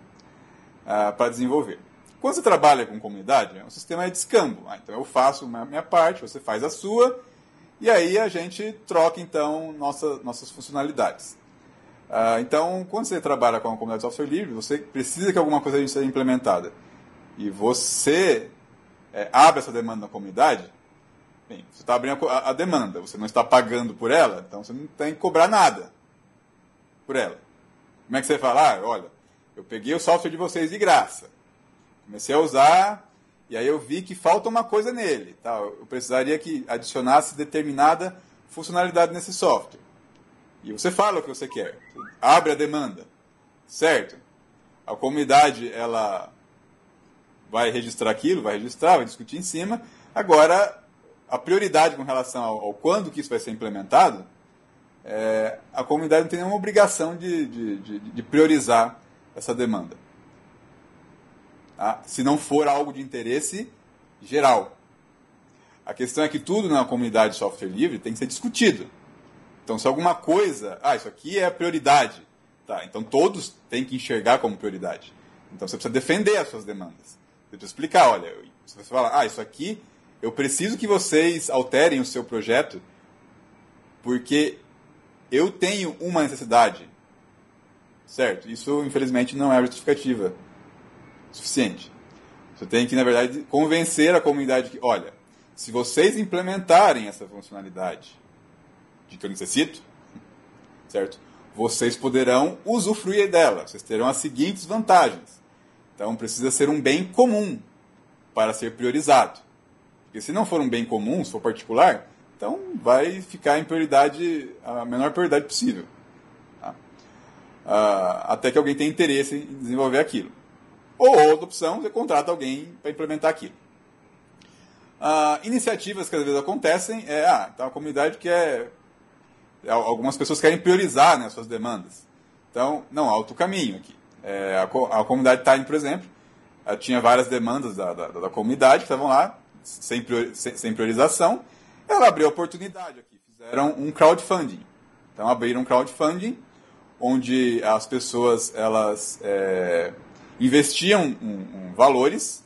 A: uh, para desenvolver. Quando você trabalha com comunidade, é um sistema de escambo. Ah, então eu faço a minha parte, você faz a sua, e aí a gente troca então nossa, nossas funcionalidades. Uh, então, quando você trabalha com uma comunidade de software livre, você precisa que alguma coisa seja implementada. E você é, abre essa demanda na comunidade, bem, você está abrindo a, a, demanda, você não está pagando por ela, então você não tem que cobrar nada por ela. Como é que você fala? Ah, olha, eu peguei o software de vocês de graça, comecei a usar, e aí eu vi que falta uma coisa nele. Tá? Eu precisaria que adicionasse determinada funcionalidade nesse software. E você fala o que você quer. Abre a demanda. Certo? A comunidade, ela vai registrar aquilo, vai registrar, vai discutir em cima. Agora, a prioridade com relação ao, ao quando que isso vai ser implementado, é, a comunidade não tem nenhuma obrigação de, de, de, de priorizar essa demanda. Tá? Se não for algo de interesse geral. A questão é que tudo na comunidade de software livre tem que ser discutido. Então, se alguma coisa, ah, isso aqui é prioridade, tá? Então todos têm que enxergar como prioridade. Então você precisa defender as suas demandas. Você precisa explicar, olha, se você fala, ah, isso aqui, eu preciso que vocês alterem o seu projeto, porque eu tenho uma necessidade, certo? Isso, infelizmente, não é justificativa suficiente. Você tem que, na verdade, convencer a comunidade que, olha, se vocês implementarem essa funcionalidade de que eu necessito, certo? Vocês poderão usufruir dela. Vocês terão as seguintes vantagens. Então precisa ser um bem comum para ser priorizado. Porque se não for um bem comum, se for particular, então vai ficar em prioridade, a menor prioridade possível. Tá? Uh, até que alguém tenha interesse em desenvolver aquilo. Ou outra opção, você contrata alguém para implementar aquilo. Uh, iniciativas que às vezes acontecem é, ah, então a comunidade quer algumas pessoas querem priorizar né, as suas demandas. Então, não, há outro caminho aqui. É, a, a, comunidade Time, por exemplo, tinha várias demandas da, da, da comunidade que estavam lá, sem, sem, sem, priorização. Ela abriu a oportunidade aqui, fizeram um crowdfunding. Então, abriram um crowdfunding, onde as pessoas elas é, investiam um, um, valores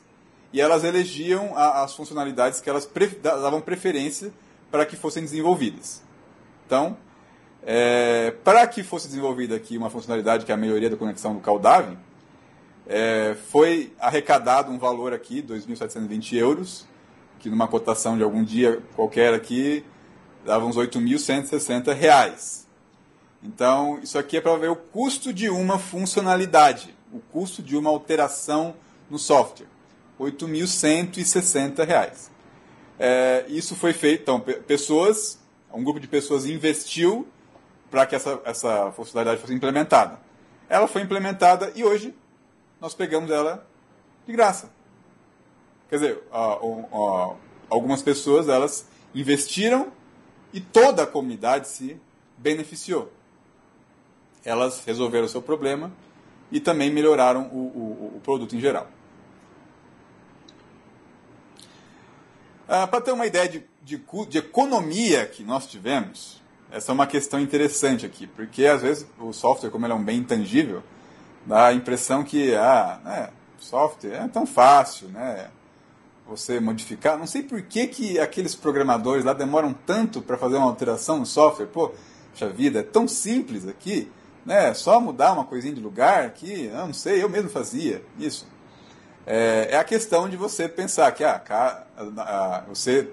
A: e elas elegiam a, as funcionalidades que elas pre, davam preferência para que fossem desenvolvidas. Então, é, para que fosse desenvolvida aqui uma funcionalidade que é a melhoria da conexão do Caldave, é, foi arrecadado um valor aqui, 2.720 euros, que numa cotação de algum dia qualquer aqui, dava uns 8.160 reais. Então, isso aqui é para ver o custo de uma funcionalidade, o custo de uma alteração no software. 8.160 reais. É, isso foi feito, então, pessoas um grupo de pessoas investiu para que essa, essa funcionalidade fosse implementada. Ela foi implementada e hoje nós pegamos ela de graça. Quer dizer, algumas pessoas elas investiram e toda a comunidade se beneficiou. Elas resolveram o seu problema e também melhoraram o, o, o produto em geral. Ah, Para ter uma ideia de, de, de, economia que nós tivemos, essa é uma questão interessante aqui, porque às vezes o software, como ele é um bem intangível, dá a impressão que ah, né, software é tão fácil, né? Você modificar. Não sei por que, que aqueles programadores lá demoram tanto para fazer uma alteração no software. Pô, puxa vida, é tão simples aqui, né? Só mudar uma coisinha de lugar aqui, não sei, eu mesmo fazia isso. é, é a questão de você pensar que ah, você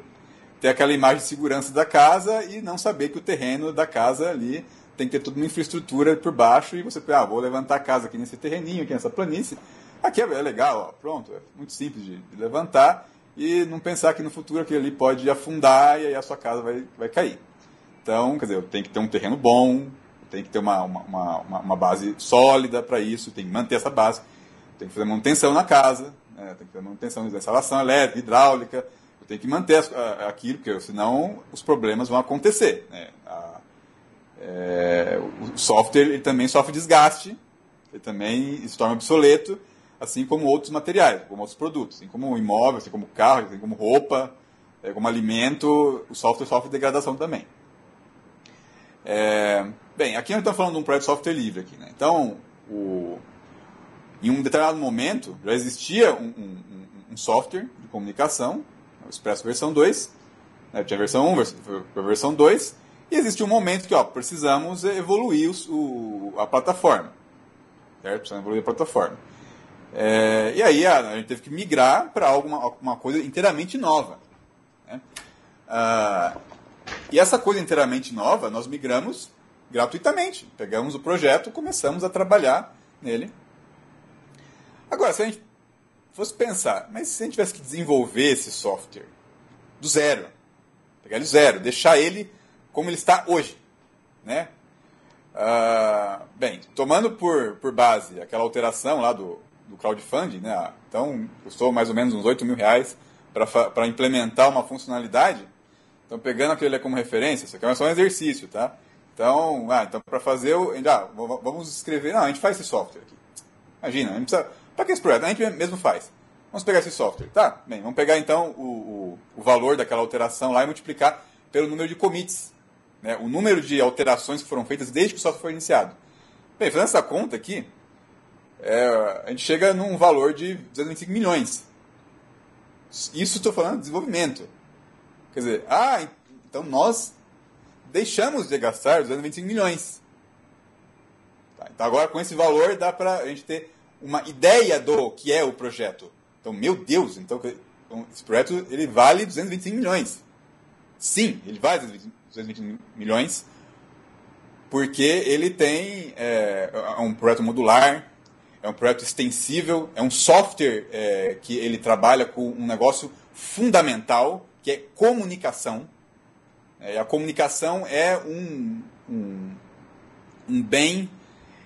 A: ter aquela imagem de segurança da casa e não saber que o terreno da casa ali tem que ter toda uma infraestrutura por baixo e você, ah, vou levantar a casa aqui nesse terreninho, aqui nessa planície. Aqui é, é legal, ó, pronto, é muito simples de, de, levantar e não pensar que no futuro aquilo ali pode afundar e aí a sua casa vai, vai cair. Então, quer dizer, tem que ter um terreno bom, tem que ter uma, uma, uma, uma base sólida para isso, tem que manter essa base, tem que fazer manutenção na casa, né, tem que fazer manutenção da instalação elétrica, hidráulica, tem que manter aquilo, porque senão os problemas vão acontecer. Né? A, é, o software ele também sofre desgaste, ele também se torna obsoleto, assim como outros materiais, como outros produtos, assim como imóvel, assim como carro, assim como roupa, é, como alimento, o software sofre degradação também. É, bem, aqui nós estamos falando de um projeto de software livre aqui, né? Então, o, em um determinado momento já existia um, um, um software de comunicação, Expresso versão 2, né? tinha versão 1, a versão 2, e existe um momento que ó, precisamos evoluir o, a plataforma. Certo? Precisamos evoluir a plataforma. É, e aí a, a, gente teve que migrar para alguma uma coisa inteiramente nova. Né? Ah, e essa coisa inteiramente nova, nós migramos gratuitamente. Pegamos o projeto, começamos a trabalhar nele. Agora, se a gente fosse pensar, mas se a gente tivesse que desenvolver esse software do zero, pegar ele do zero, deixar ele como ele está hoje. Né? Uh, bem, tomando por, por base aquela alteração lá do, do crowdfunding, né? então custou mais ou menos uns 8 mil reais para implementar uma funcionalidade. Então, pegando aquele como referência, isso aqui é só um exercício, tá? Então, ah, então para fazer o. Ah, vamos escrever. Não, a gente faz esse software aqui. Imagina, a gente precisa. Para que esse projeto? A gente mesmo faz. Vamos pegar esse software. Tá, bem, vamos pegar então o, o, o valor daquela alteração lá e multiplicar pelo número de commits né, o número de alterações que foram feitas desde que o software foi iniciado. Bem, fazendo essa conta aqui, é, a gente chega num valor de 225 milhões. Isso estou falando de desenvolvimento. Quer dizer, ah, então nós deixamos de gastar 225 milhões. Tá, então agora com esse valor dá para a gente ter uma ideia do que é o projeto. Então, meu Deus, então, então esse projeto ele vale 225 milhões. Sim, ele vale 225 220 milhões, porque ele tem é, é, um projeto modular, é um projeto extensível, é um software é, que ele trabalha com um negócio fundamental, que é comunicação. É, a comunicação é um, um, um bem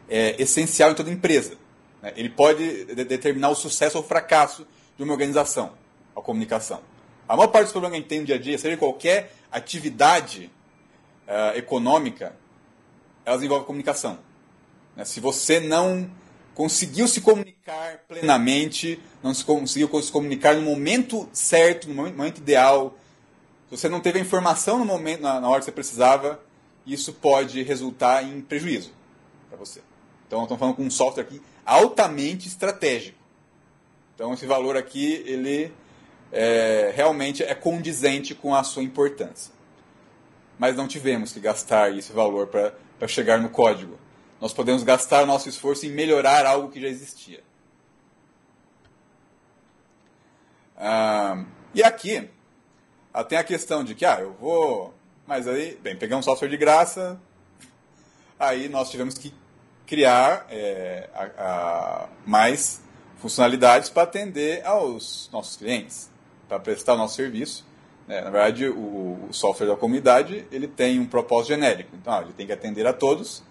A: é, essencial em toda empresa. Né? Ele pode de determinar o sucesso ou o fracasso de uma organização, a comunicação. A maior parte dos problemas que a gente tem no dia a dia, seja qualquer atividade uh, econômica, elas envolvem comunicação. Né? Se você não conseguiu se comunicar plenamente, não se conseguiu se comunicar no momento certo, no momento ideal, se você não teve a informação no momento, na, na hora que você precisava, isso pode resultar em prejuízo para você. Então, estamos falando com um software aqui altamente estratégico. Então, esse valor aqui, ele é, realmente é condizente com a sua importância mas não tivemos que gastar esse valor para chegar no código. Nós podemos gastar nosso esforço em melhorar algo que já existia. Ah, e aqui ah, tem a questão de que, ah, eu vou. Mas aí, bem, pegar um software de graça, aí nós tivemos que criar é, a, a mais funcionalidades para atender aos nossos clientes, para prestar o nosso serviço. É, na verdade, o, o, software da comunidade ele tem um propósito genérico. Então, ah, ele tem que atender a todos.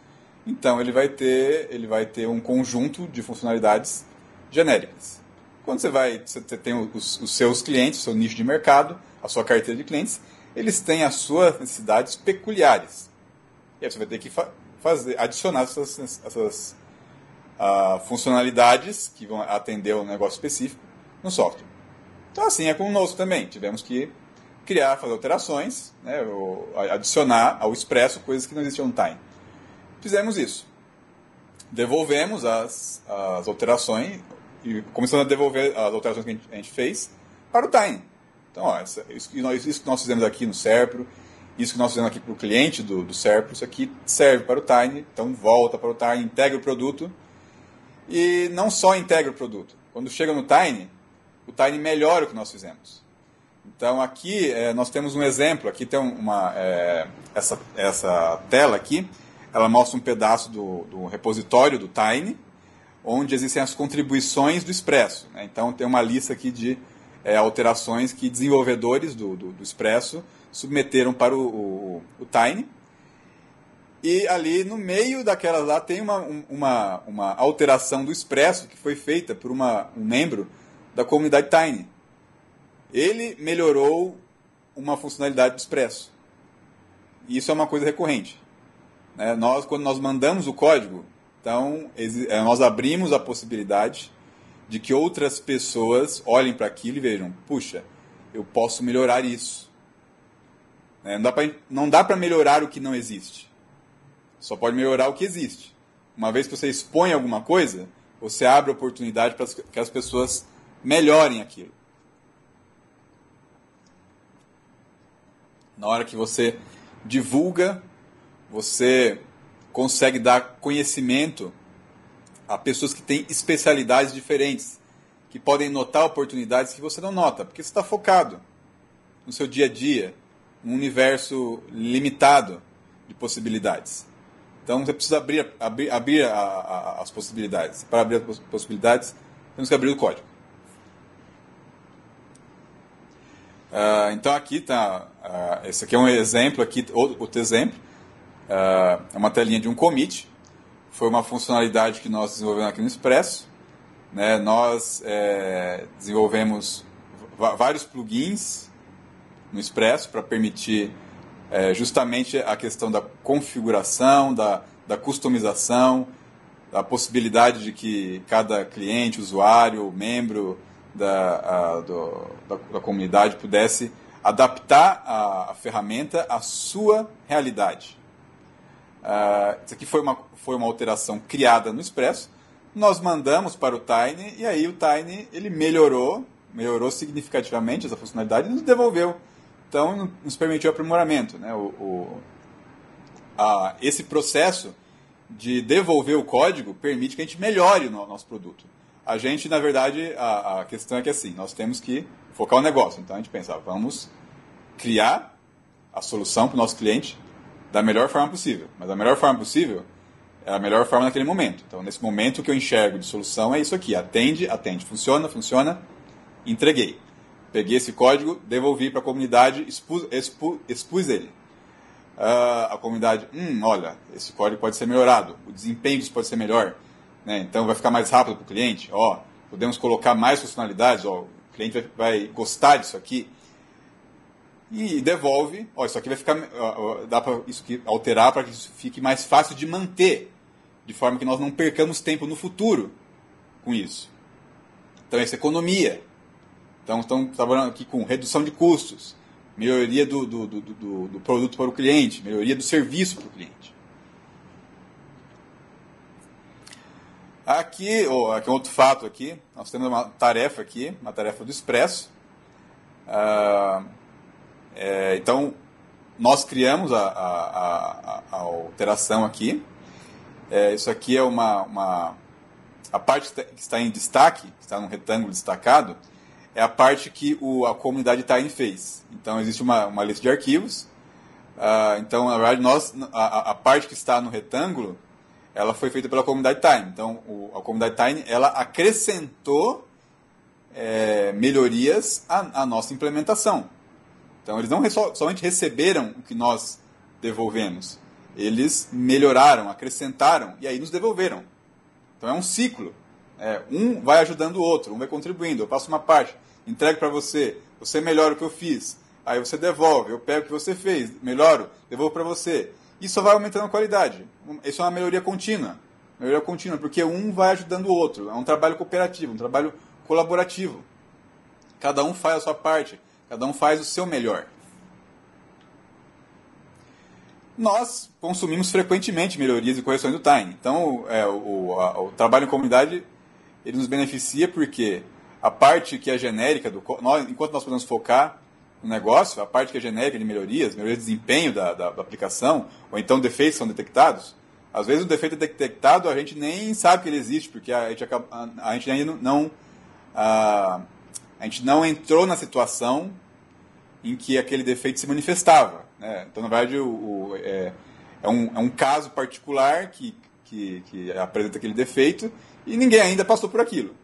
A: Então, ele vai ter, ele vai ter um conjunto de funcionalidades genéricas. Quando você vai, você tem os, os seus clientes, o seu nicho de mercado, a sua carteira de clientes, eles têm as suas necessidades peculiares. E aí você vai ter que fazer, adicionar essas, essas uh, funcionalidades que vão atender um negócio específico no software. Então, assim é conosco também. Tivemos que criar, fazer alterações, né, adicionar ao expresso coisas que não existiam no Time. Fizemos isso. Devolvemos as, as alterações e começamos a devolver as alterações que a gente, a gente fez para o Time. Então, ó, isso, isso, isso, que nós fizemos aqui no Serpro, isso que nós fizemos aqui para o cliente do, do Serpro, isso aqui serve para o Time, então volta para o Time, integra o produto. E não só integra o produto, Quando chega no Tiny, o Tiny melhora o que nós fizemos. Então aqui é, nós temos um exemplo, aqui tem uma, é, essa, essa tela aqui, ela mostra um pedaço do, do repositório do Tiny, onde existem as contribuições do Expresso. Né? Então tem uma lista aqui de é, alterações que desenvolvedores do, do, do, Expresso submeteram para o, o, o, Tiny. E ali no meio daquelas lá tem uma, uma, uma alteração do Expresso que foi feita por uma, um membro da comunidade Tiny. Ele melhorou uma funcionalidade do Expresso. E isso é uma coisa recorrente. Né? Nós, quando nós mandamos o código, então é, nós abrimos a possibilidade de que outras pessoas olhem para aquilo e vejam, puxa, eu posso melhorar isso. Né? Não dá para melhorar o que não existe. Só pode melhorar o que existe. Uma vez que você expõe alguma coisa, você abre oportunidade para que as pessoas melhorem aquilo. Na hora que você divulga, você consegue dar conhecimento a pessoas que têm especialidades diferentes, que podem notar oportunidades que você não nota, porque você está focado no seu dia a dia, num universo limitado de possibilidades. Então você precisa abrir, abrir, abrir a, a, as possibilidades. Para abrir as possibilidades, temos que abrir o código. Uh, então aqui está, uh, esse aqui é um exemplo, aqui outro exemplo, uh, é uma telinha de um commit, foi uma funcionalidade que nós desenvolvemos aqui no Expresso. Né? Nós é, desenvolvemos vários plugins no Expresso para permitir é, justamente a questão da configuração, da, da customização, da possibilidade de que cada cliente, usuário, membro da, a, do, da, da, comunidade pudesse adaptar a, a ferramenta à sua realidade. Uh, isso aqui foi uma, foi uma alteração criada no Expresso. Nós mandamos para o Tiny e aí o Tiny ele melhorou, melhorou significativamente essa funcionalidade e nos devolveu. Então nos permitiu aprimoramento. Né? O, o a, esse processo de devolver o código permite que a gente melhore o nosso produto. A gente, na verdade, a, a questão é que assim, nós temos que focar o negócio. Então a gente pensa, vamos criar a solução para o nosso cliente da melhor forma possível. Mas a melhor forma possível é a melhor forma naquele momento. Então, nesse momento, que eu enxergo de solução é isso aqui: atende, atende, funciona, funciona, entreguei. Peguei esse código, devolvi para a comunidade, expus, expu, expus ele. Uh, a comunidade, hum, olha, esse código pode ser melhorado, o desempenho disso pode ser melhor, né? então vai ficar mais rápido para o cliente. Ó, podemos colocar mais funcionalidades, ó, o cliente vai, vai gostar disso aqui e devolve. Ó, isso aqui vai ficar. Ó, dá para isso aqui alterar para que isso fique mais fácil de manter, de forma que nós não percamos tempo no futuro com isso. Então, essa é economia. Então, estamos trabalhando aqui com redução de custos, melhoria do, do, do, do, do produto para o cliente, melhoria do serviço para o cliente. Aqui, aqui outro fato aqui, nós temos uma tarefa aqui, uma tarefa do Expresso. Uh, é, então, nós criamos a, a, a, a alteração aqui. É, isso aqui é uma, uma. A parte que está em destaque, que está no retângulo destacado, é a parte que o, a comunidade Tiny fez. Então, existe uma, uma lista de arquivos. Uh, então, na verdade, nós, a, a, parte que está no retângulo, ela foi feita pela comunidade Tiny. Então, o, a comunidade Tiny, ela acrescentou é, melhorias à, à nossa implementação. Então, eles não somente receberam o que nós devolvemos, eles melhoraram, acrescentaram e aí nos devolveram. Então, é um ciclo. É, um vai ajudando o outro, um vai contribuindo. Eu faço uma parte, entrego para você, você melhora o que eu fiz, aí você devolve, eu pego o que você fez, melhoro, devolvo para você. Isso vai aumentando a qualidade. Isso é uma melhoria contínua. Melhoria contínua, porque um vai ajudando o outro. É um trabalho cooperativo, um trabalho colaborativo. Cada um faz a sua parte. Cada um faz o seu melhor. Nós consumimos frequentemente melhorias e correções do Time. Então, é, o, a, o, trabalho em comunidade ele nos beneficia porque a parte que é genérica, do, nós, enquanto nós podemos focar no negócio, a parte que é genérica de melhorias, melhorias de desempenho da, da, da aplicação, ou então defeitos são detectados, às vezes o defeito é detectado, a gente nem sabe que ele existe, porque a gente, acaba, a, a gente ainda não, a, a gente não entrou na situação em que aquele defeito se manifestava. Né? Então, na verdade, o, o, é, é, um, é um caso particular que, que, que apresenta aquele defeito e ninguém ainda passou por aquilo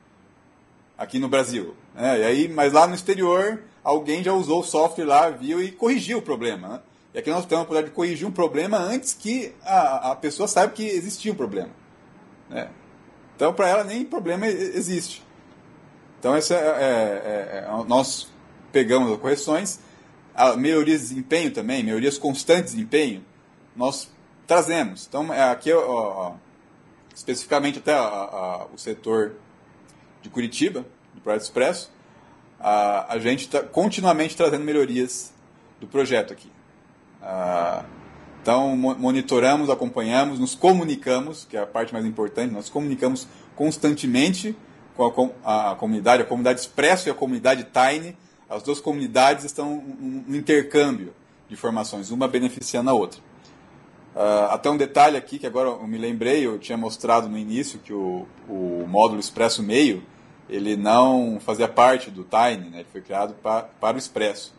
A: aqui no Brasil. Né? E aí, mas lá no exterior, alguém já usou o software lá, viu e corrigiu o problema. Né? E aqui nós temos a possibilidade de corrigir um problema antes que a, a pessoa saiba que existia um problema. Né? Então, para ela, nem problema existe. Então, essa é, é, é, é nós pegamos correções, melhorias de desempenho também, melhorias constantes de desempenho, nós trazemos. Então, é, aqui, ó, especificamente até o setor de Curitiba, do Projeto Expresso, a, a gente está continuamente trazendo melhorias do projeto aqui. Então, monitoramos, acompanhamos, nos comunicamos, que é a parte mais importante, nós comunicamos constantemente com a, a comunidade, a comunidade Expresso e a comunidade Tiny. As duas comunidades estão no intercâmbio de informações, uma beneficiando a outra. Uh, até um detalhe aqui que agora eu me lembrei, eu tinha mostrado no início que o, o módulo Expresso Meio ele não fazia parte do Tiny, né? ele foi criado pra, para o Expresso.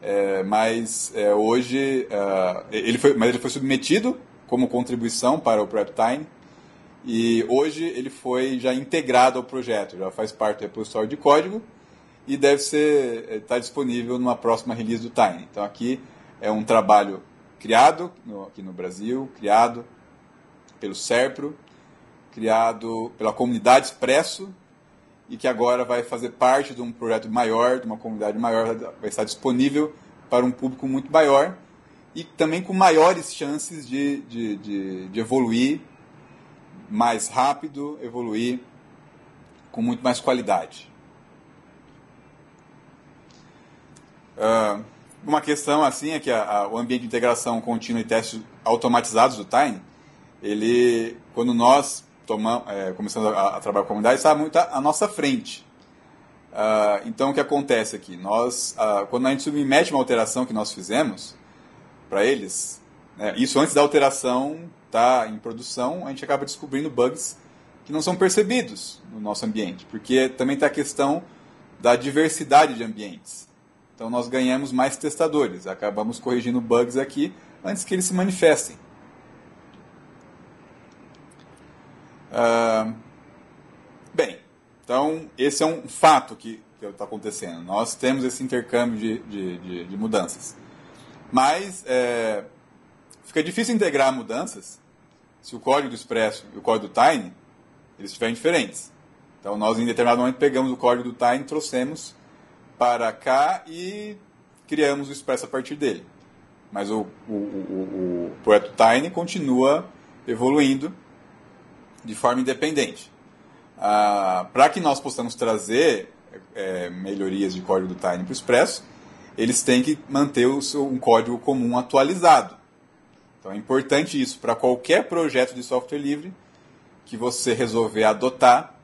A: É, mas é, hoje uh, ele foi, mas ele foi submetido como contribuição para o Tiny e hoje ele foi já integrado ao projeto, já faz parte do repositório de código e deve ser estar tá disponível numa próxima release do Tiny. Então aqui é um trabalho criado no, aqui no Brasil, criado pelo Serpro, criado pela comunidade Expresso e que agora vai fazer parte de um projeto maior, de uma comunidade maior, vai estar disponível para um público muito maior e também com maiores chances de, de, de, de evoluir mais rápido, evoluir com muito mais qualidade. Uh, uma questão assim é que a, a, o ambiente de integração contínua e testes automatizados do Time, ele, quando nós tomamos, é, começamos a, a, trabalhar com a comunidade, está muito à, à nossa frente. Uh, então, o que acontece aqui? Nós, uh, quando a gente submete uma alteração que nós fizemos para eles, né, isso antes da alteração estar tá em produção, a gente acaba descobrindo bugs que não são percebidos no nosso ambiente, porque também está a questão da diversidade de ambientes. Então nós ganhamos mais testadores, acabamos corrigindo bugs aqui antes que eles se manifestem. Uh, bem, então esse é um fato que está acontecendo. Nós temos esse intercâmbio de, de, de, de mudanças. Mas é, fica difícil integrar mudanças se o código do Expresso e o código do Tiny eles estiverem diferentes. Então nós em determinado momento pegamos o código do Tiny trouxemos para cá e criamos o Express a partir dele. Mas o, o, o, o projeto Tiny continua evoluindo de forma independente. Ah, para que nós possamos trazer é, melhorias de código do Tiny para o Expresso, eles têm que manter seu, um código comum atualizado. Então é importante isso para qualquer projeto de software livre que você resolver adotar.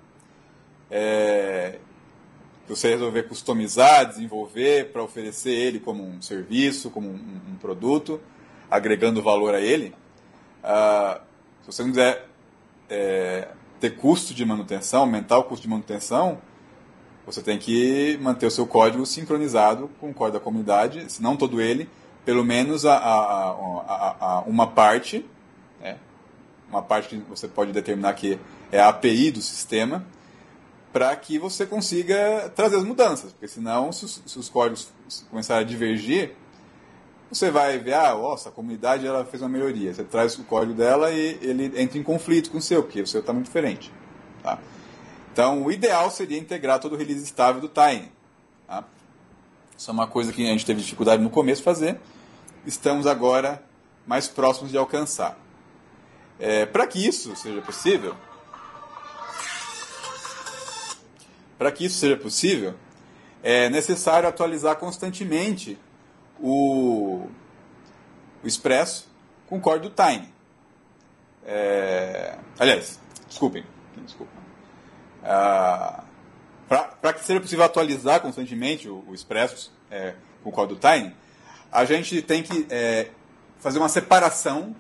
A: É, você resolver customizar, desenvolver para oferecer ele como um serviço, como um, um produto, agregando valor a ele. Uh, se você não quiser é, ter custo de manutenção, aumentar o custo de manutenção, você tem que manter o seu código sincronizado com o código da comunidade, se não todo ele, pelo menos a, a, a, a uma parte, né? uma parte que você pode determinar que é a API do sistema, para que você consiga trazer as mudanças, porque senão, se os, se os códigos começarem a divergir, você vai ver, ah, nossa, a comunidade ela fez uma melhoria. Você traz o código dela e ele entra em conflito com o seu, porque o seu está muito diferente. Tá? Então, o ideal seria integrar todo o release estável do Tiny. Tá? Isso é uma coisa que a gente teve dificuldade no começo fazer. Estamos agora mais próximos de alcançar. É, Para que isso seja possível, Para que isso seja possível, é necessário atualizar constantemente o, o Expresso com o código do Time. É, aliás, desculpem, desculpa. Ah, Para que seja possível atualizar constantemente o, o Expresso é, com o código do Time, a gente tem que é, fazer uma separação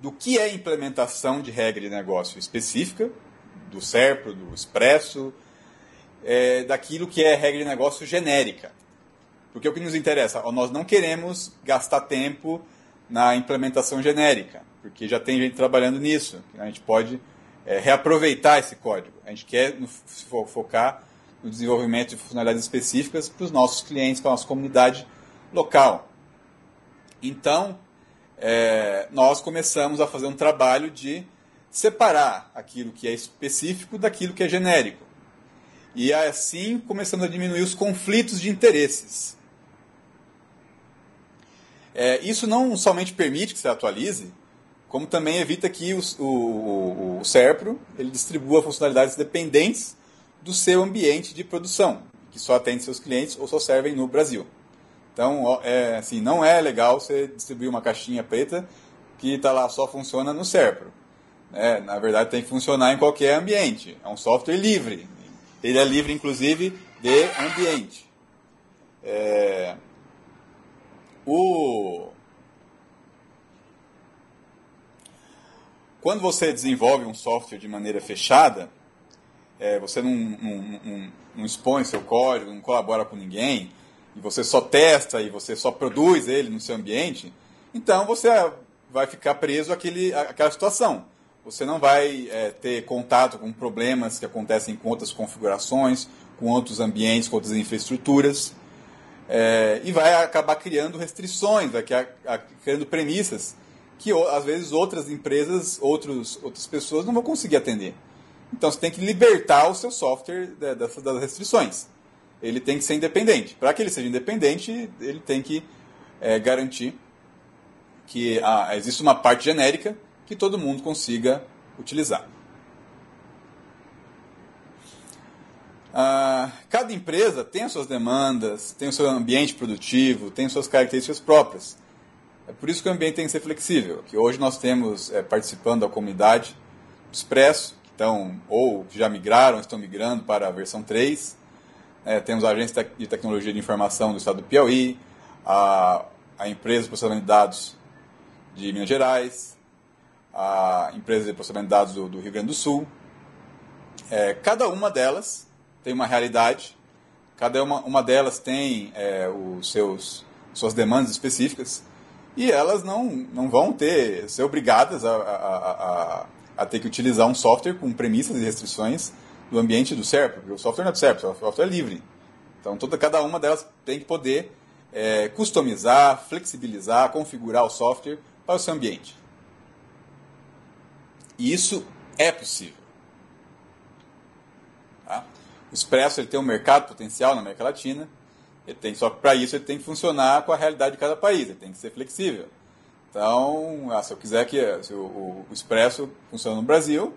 A: do que é implementação de regra de negócio específica, do SERPRO, do Expresso, é, daquilo que é regra de negócio genérica. Porque o que nos interessa, nós não queremos gastar tempo na implementação genérica, porque já tem gente trabalhando nisso. A gente pode é, reaproveitar esse código. A gente quer focar no desenvolvimento de funcionalidades específicas para os nossos clientes, para a nossa comunidade local. Então, é, nós começamos a fazer um trabalho de separar aquilo que é específico daquilo que é genérico. E assim começamos a diminuir os conflitos de interesses. É, isso não somente permite que você atualize, como também evita que o, o, o SERPRO ele distribua funcionalidades dependentes do seu ambiente de produção, que só atende seus clientes ou só servem no Brasil. Então, é, assim, não é legal você distribuir uma caixinha preta que está lá só funciona no SERPRO. É, na verdade, tem que funcionar em qualquer ambiente. É um software livre. Ele é livre, inclusive, de ambiente. É, o, quando você desenvolve um software de maneira fechada, é, você não, não, não, não, expõe seu código, não colabora com ninguém, e você só testa e você só produz ele no seu ambiente, então você vai ficar preso àquele, àquela situação. Você não vai é, ter contato com problemas que acontecem com outras configurações, com outros ambientes, com outras infraestruturas, é, e vai acabar criando restrições, vai criando premissas que às vezes outras empresas, outros, outras pessoas não vão conseguir atender. Então você tem que libertar o seu software dessas das restrições. Ele tem que ser independente. Para que ele seja independente, ele tem que é, garantir que ah, existe uma parte genérica que todo mundo consiga utilizar. Ah, cada empresa tem as suas demandas, tem o seu ambiente produtivo, tem suas características próprias. É por isso que o ambiente tem que ser flexível. Que hoje nós temos é, participando da comunidade Expresso, que estão ou já migraram, estão migrando para a versão 3. É, temos a Agência de Tecnologia de Informação do Estado do Piauí, a, a empresa de processamento de dados de Minas Gerais, a empresa de processamento de dados do, do Rio Grande do Sul. É, cada uma delas tem uma realidade, cada uma, uma delas tem é, os seus suas demandas específicas e elas não, não vão ter, ser obrigadas a, a, a, a ter que utilizar um software com premissas e restrições do ambiente do SERP, porque o software não é do SERP, o software é livre. Então, toda, cada uma delas tem que poder é, customizar, flexibilizar, configurar o software para o seu ambiente. E isso é possível. Tá? O Expresso ele tem um mercado potencial na América Latina, ele tem, só que para isso ele tem que funcionar com a realidade de cada país, ele tem que ser flexível. Então, ah, se eu quiser que se o, o, o Expresso funcione no Brasil,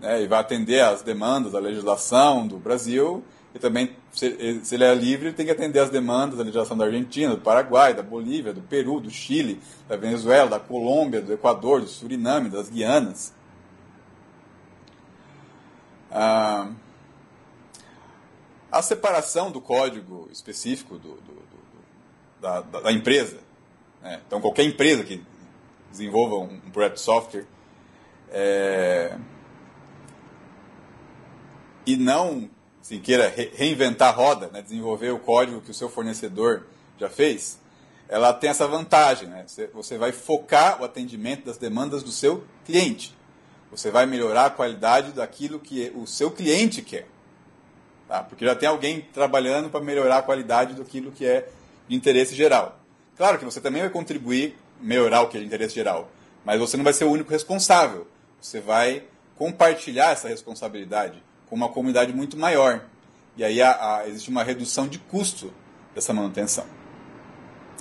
A: né, e vai atender às demandas da legislação do Brasil, e também, se, ele é livre, ele tem que atender às demandas da legislação da Argentina, do Paraguai, da Bolívia, do Peru, do Chile, da Venezuela, da Colômbia, do Equador, do Suriname, das Guianas. Ah, a separação do código específico do, do, do, da, da, empresa, né? então qualquer empresa que desenvolva um, um projeto de software é, e não assim, queira re reinventar a roda, né? desenvolver o código que o seu fornecedor já fez, ela tem essa vantagem. Né? Você, vai focar o atendimento das demandas do seu cliente. Você vai melhorar a qualidade daquilo que o seu cliente quer. Tá? Porque já tem alguém trabalhando para melhorar a qualidade daquilo que é de interesse geral. Claro que você também vai contribuir melhorar o que é de interesse geral, mas você não vai ser o único responsável. Você vai compartilhar essa responsabilidade com uma comunidade muito maior. E aí a, a, existe uma redução de custo dessa manutenção.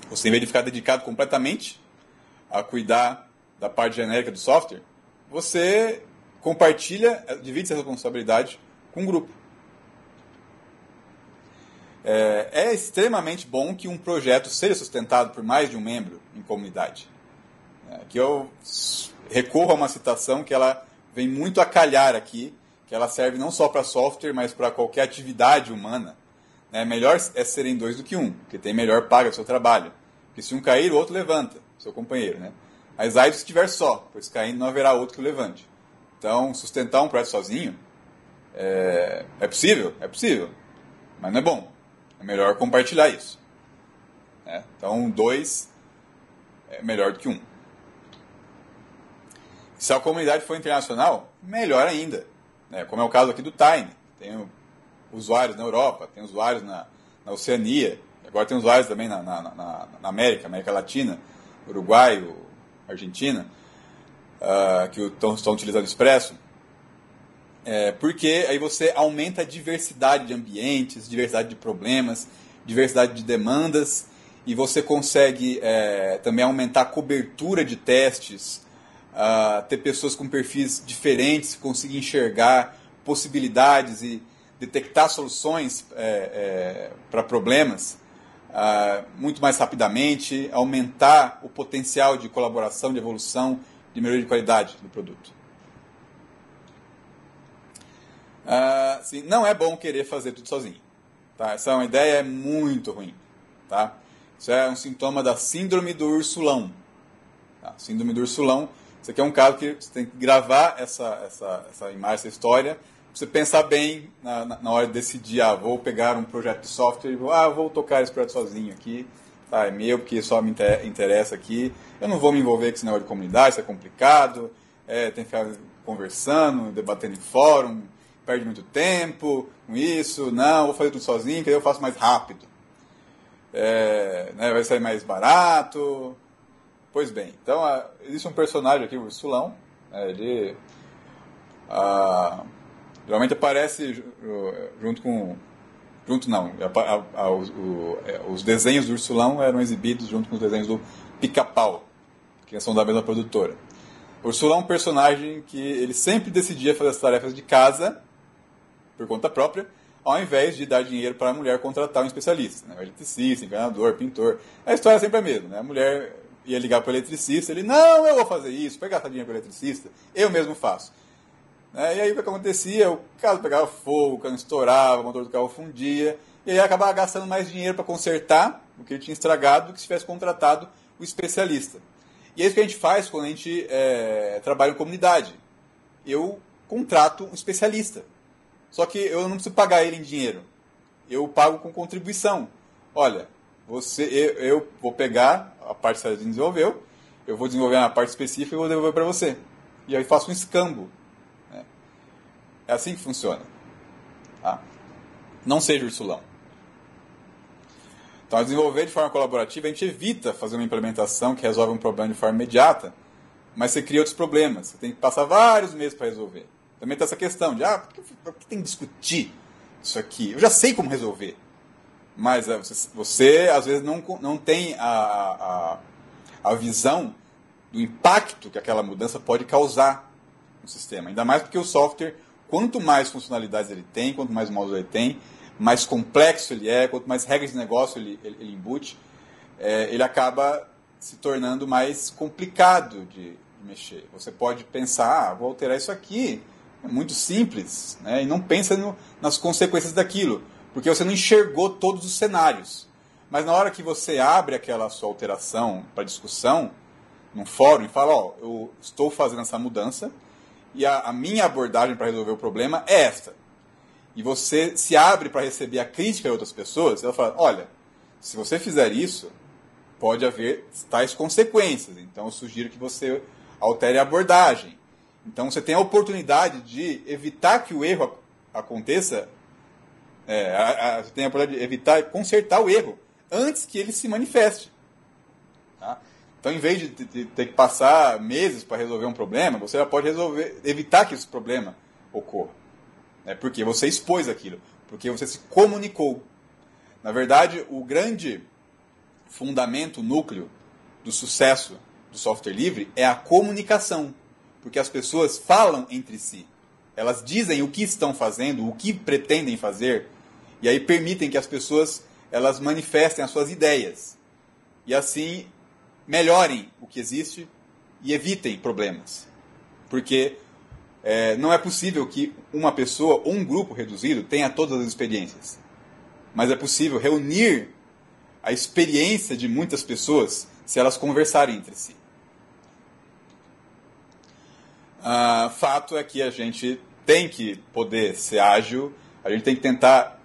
A: Você, em vez de ficar dedicado completamente a cuidar da parte genérica do software, você compartilha, divide essa responsabilidade com o grupo. É, é, extremamente bom que um projeto seja sustentado por mais de um membro em comunidade. É, que eu recorro a uma citação que ela vem muito a calhar aqui, que ela serve não só para software, mas para qualquer atividade humana. É melhor é serem dois do que um, porque tem melhor paga o seu trabalho. Porque se um cair, o outro levanta, seu companheiro. Né? Mas aí se estiver só, pois caindo não haverá outro que o levante. Então, sustentar um projeto sozinho É, é possível? É possível. Mas não é bom. É melhor compartilhar isso. É, então, dois é melhor do que um. Se a comunidade for internacional, melhor ainda. Né? Como é o caso aqui do Time. Tem usuários na Europa, tem usuários na, na Oceania, agora tem usuários também na, na, na, na América, América Latina, Uruguai, Argentina, uh, que estão, estão utilizando Expresso. É, porque aí você aumenta a diversidade de ambientes, diversidade de problemas, diversidade de demandas, e você consegue é, também aumentar a cobertura de testes, uh, ter pessoas com perfis diferentes, conseguir enxergar possibilidades e detectar soluções é, é, para problemas uh, muito mais rapidamente, aumentar o potencial de colaboração, de evolução, de melhoria de qualidade do produto. Uh, não é bom querer fazer tudo sozinho. Tá? Essa é uma ideia muito ruim. Tá? Isso é um sintoma da síndrome do ursulão. Tá? Síndrome do ursulão. Isso aqui é um caso que você tem que gravar essa, essa, essa imagem, essa história, você pensar bem na, na, hora de decidir, ah, vou pegar um projeto de software e vou, ah, vou tocar esse projeto sozinho aqui, tá, é meu porque só me interessa aqui, eu não vou me envolver com esse negócio de comunidade, isso é complicado, é, tem que ficar conversando, debatendo em fórum, perde muito tempo com isso, não, vou fazer tudo sozinho, que aí eu faço mais rápido. É, né, vai sair mais barato. Pois bem, então existe um personagem aqui, o Sulão, né, ele... Ah, Geralmente aparece junto com. Junto não. A, a, os, o, é, os desenhos do Ursulão eram exibidos junto com os desenhos do Pica-Pau, que são da mesma produtora. O Ursulão é um personagem que ele sempre decidia fazer as tarefas de casa por conta própria, ao invés de dar dinheiro para a mulher contratar um especialista, né? eletricista, encanador, pintor. A história é sempre a mesma, né? A mulher ia ligar para o eletricista, ele, não, eu vou fazer isso, pegar essa dinheiro para o eletricista, eu mesmo faço. Né? E aí o que acontecia? O carro pegava fogo, o carro estourava, o motor do carro fundia, e aí acabava gastando mais dinheiro para consertar o que ele tinha estragado do que se tivesse contratado o especialista. E é isso que a gente faz quando a gente é, trabalha em comunidade. Eu contrato um especialista. Só que eu não preciso pagar ele em dinheiro. Eu pago com contribuição. Olha, você, eu, eu vou pegar a parte que você desenvolveu, eu vou desenvolver uma parte específica e vou devolver para você. E aí faço um escambo é assim que funciona. Tá? Não seja ursulão. Então, desenvolver de forma colaborativa, a gente evita fazer uma implementação que resolve um problema de forma imediata, mas você cria outros problemas. Você tem que passar vários meses para resolver. Também tem essa questão de, ah, por que, por que tem que discutir isso aqui? Eu já sei como resolver. Mas é, você, você, às vezes, não, não tem a, a, a visão do impacto que aquela mudança pode causar no sistema. Ainda mais porque o software quanto mais funcionalidades ele tem, quanto mais módulos ele tem, mais complexo ele é, quanto mais regras de negócio ele, ele, ele embute, é, ele acaba se tornando mais complicado de, de mexer. Você pode pensar, ah, vou alterar isso aqui, é muito simples, né? e não pensa no, nas consequências daquilo, porque você não enxergou todos os cenários. Mas na hora que você abre aquela sua alteração para discussão, num fórum, e fala, ó, oh, eu estou fazendo essa mudança, e a, a minha abordagem para resolver o problema é esta. E você se abre para receber a crítica de outras pessoas, ela fala: olha, se você fizer isso, pode haver tais consequências. Então eu sugiro que você altere a abordagem. Então você tem a oportunidade de evitar que o erro aconteça, é, a, a, tem a oportunidade de evitar, consertar o erro antes que ele se manifeste. Tá? Então, em vez de, ter que passar meses para resolver um problema, você já pode resolver, evitar que esse problema ocorra. Né? Porque você expôs aquilo, porque você se comunicou. Na verdade, o grande fundamento, núcleo do sucesso do software livre é a comunicação. Porque as pessoas falam entre si. Elas dizem o que estão fazendo, o que pretendem fazer, e aí permitem que as pessoas elas manifestem as suas ideias. E assim melhorem o que existe e evitem problemas. Porque é, não é possível que uma pessoa ou um grupo reduzido tenha todas as experiências. Mas é possível reunir a experiência de muitas pessoas se elas conversarem entre si. Ah, fato é que a gente tem que poder ser ágil, a gente tem que tentar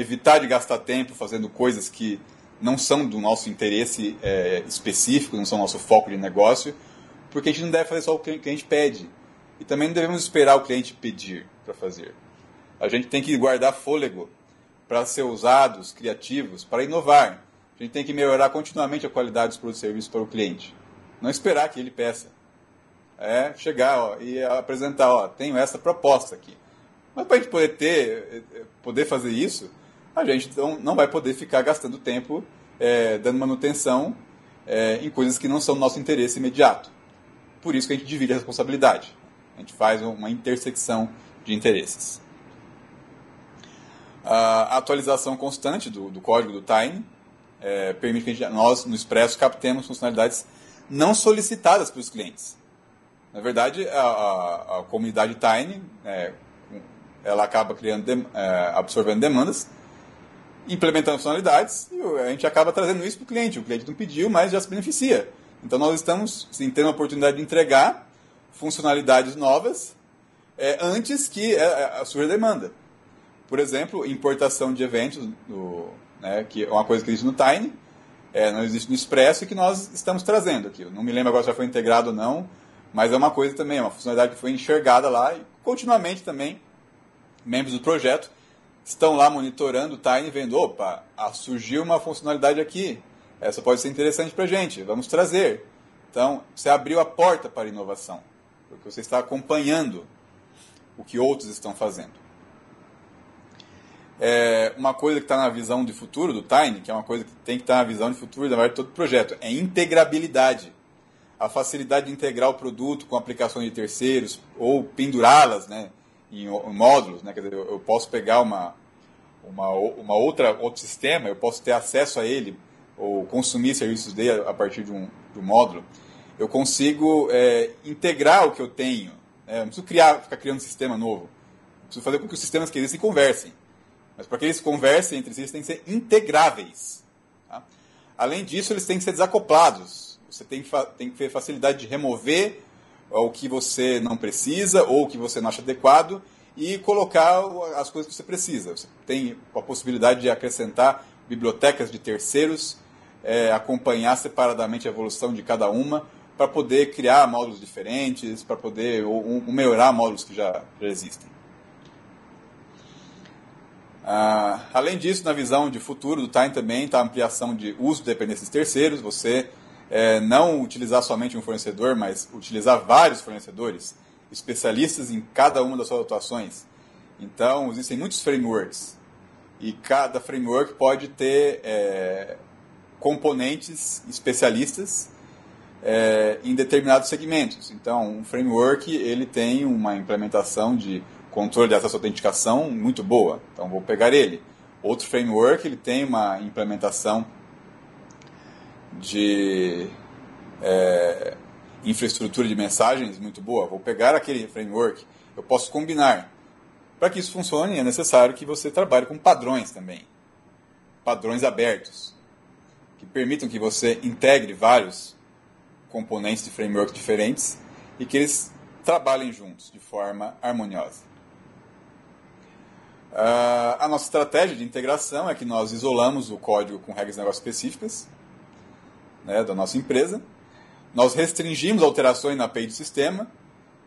A: evitar de gastar tempo fazendo coisas que não são do nosso interesse é, específico, não são nosso foco de negócio, porque a gente não deve fazer só o que o cliente pede. E também não devemos esperar o cliente pedir para fazer. A gente tem que guardar fôlego para ser usados, criativos, para inovar. A gente tem que melhorar continuamente a qualidade dos produtos e serviços para o cliente. Não esperar que ele peça. É chegar ó, e apresentar, ó, tenho essa proposta aqui. Mas para a gente poder ter, poder fazer isso, a gente não, não vai poder ficar gastando tempo é, dando manutenção é, em coisas que não são do nosso interesse imediato. Por isso que a gente divide a responsabilidade. A gente faz uma intersecção de interesses. A atualização constante do, do código do Tiny é, permite que gente, nós, no Expresso, captemos funcionalidades não solicitadas pelos clientes. Na verdade, a, a, a comunidade Tiny é, ela acaba criando, é, absorvendo demandas implementando funcionalidades e a gente acaba trazendo isso para o cliente. O cliente não pediu, mas já se beneficia. Então nós estamos sim, tendo a oportunidade de entregar funcionalidades novas é, antes que é, é, a sua demanda. Por exemplo, importação de eventos, do, né, que é uma coisa que existe no Tiny, é, não existe no Expresso e que nós estamos trazendo aqui. Eu não me lembro agora se já foi integrado ou não, mas é uma coisa também, é uma funcionalidade que foi enxergada lá e continuamente também membros do projeto estão lá monitorando o Tiny, vendo, opa, ah, surgiu uma funcionalidade aqui, essa pode ser interessante para a gente, vamos trazer. Então, você abriu a porta para a inovação, porque você está acompanhando o que outros estão fazendo. É, uma coisa que está na visão de futuro do Tiny, que é uma coisa que tem que estar tá na visão de futuro da de todo projeto, é integrabilidade. A facilidade de integrar o produto com aplicações de terceiros ou pendurá-las, né? Em, módulos, né? Quer dizer, eu, posso pegar uma, uma, uma outra outro sistema, eu posso ter acesso a ele ou consumir serviços dele a partir de um, de um módulo. Eu consigo é, integrar o que eu tenho. Né? Eu não preciso criar, ficar criando um sistema novo. Eu preciso fazer com que os sistemas que existem conversem. Mas para que eles conversem entre si, eles têm que ser integráveis. Tá? Além disso, eles têm que ser desacoplados. Você tem que, tem que ter facilidade de remover o que você não precisa ou o que você não acha adequado e colocar as coisas que você precisa. Você tem a possibilidade de acrescentar bibliotecas de terceiros, é, acompanhar separadamente a evolução de cada uma, para poder criar módulos diferentes, para poder ou, ou melhorar módulos que já, já existem. Ah, além disso, na visão de futuro do Time também está a ampliação de uso de dependências terceiros, você é, não utilizar somente um fornecedor, mas utilizar vários fornecedores, especialistas em cada uma das suas atuações. Então, existem muitos frameworks e cada framework pode ter é, componentes especialistas é, em determinados segmentos. Então, um framework ele tem uma implementação de controle de acesso à autenticação muito boa. Então, vou pegar ele. Outro framework ele tem uma implementação de é, infraestrutura de mensagens muito boa, vou pegar aquele framework, eu posso combinar. Para que isso funcione, é necessário que você trabalhe com padrões também. Padrões abertos, que permitam que você integre vários componentes de framework diferentes e que eles trabalhem juntos de forma harmoniosa. Uh, a nossa estratégia de integração é que nós isolamos o código com regras de negócio específicas né, da nossa empresa. Nós restringimos alterações na API do sistema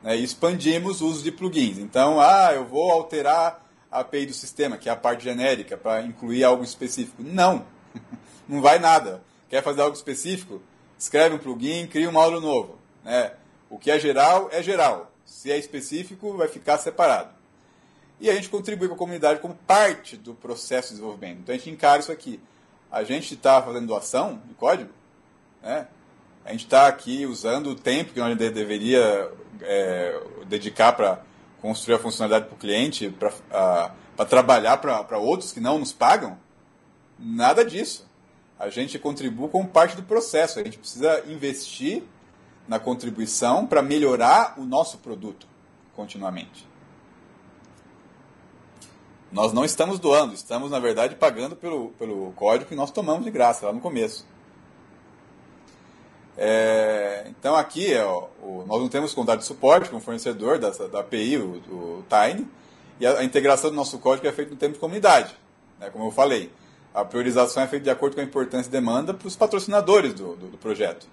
A: né, e expandimos o uso de plugins. Então, ah, eu vou alterar a API do sistema, que é a parte genérica, para incluir algo específico. Não, (laughs) não vai nada. Quer fazer algo específico? Escreve um plugin, cria um módulo novo. Né? O que é geral, é geral. Se é específico, vai ficar separado. E a gente contribui com a comunidade como parte do processo de desenvolvimento. Então a gente encara isso aqui. A gente está fazendo doação de código, né? A gente está aqui usando o tempo que nós deveria é, dedicar para construir a funcionalidade para o cliente, para trabalhar para outros que não nos pagam. Nada disso. A gente contribui como parte do processo. A gente precisa investir na contribuição para melhorar o nosso produto continuamente. Nós não estamos doando, estamos, na verdade, pagando pelo, pelo código que nós tomamos de graça lá no começo. É, então aqui ó, o, nós não temos contrato de suporte com o fornecedor da, da API, o, o Tiny, e a, a, integração do nosso código é feita no tempo de comunidade, né, como eu falei. A priorização é feita de acordo com a importância e demanda para os patrocinadores do, do, do, projeto.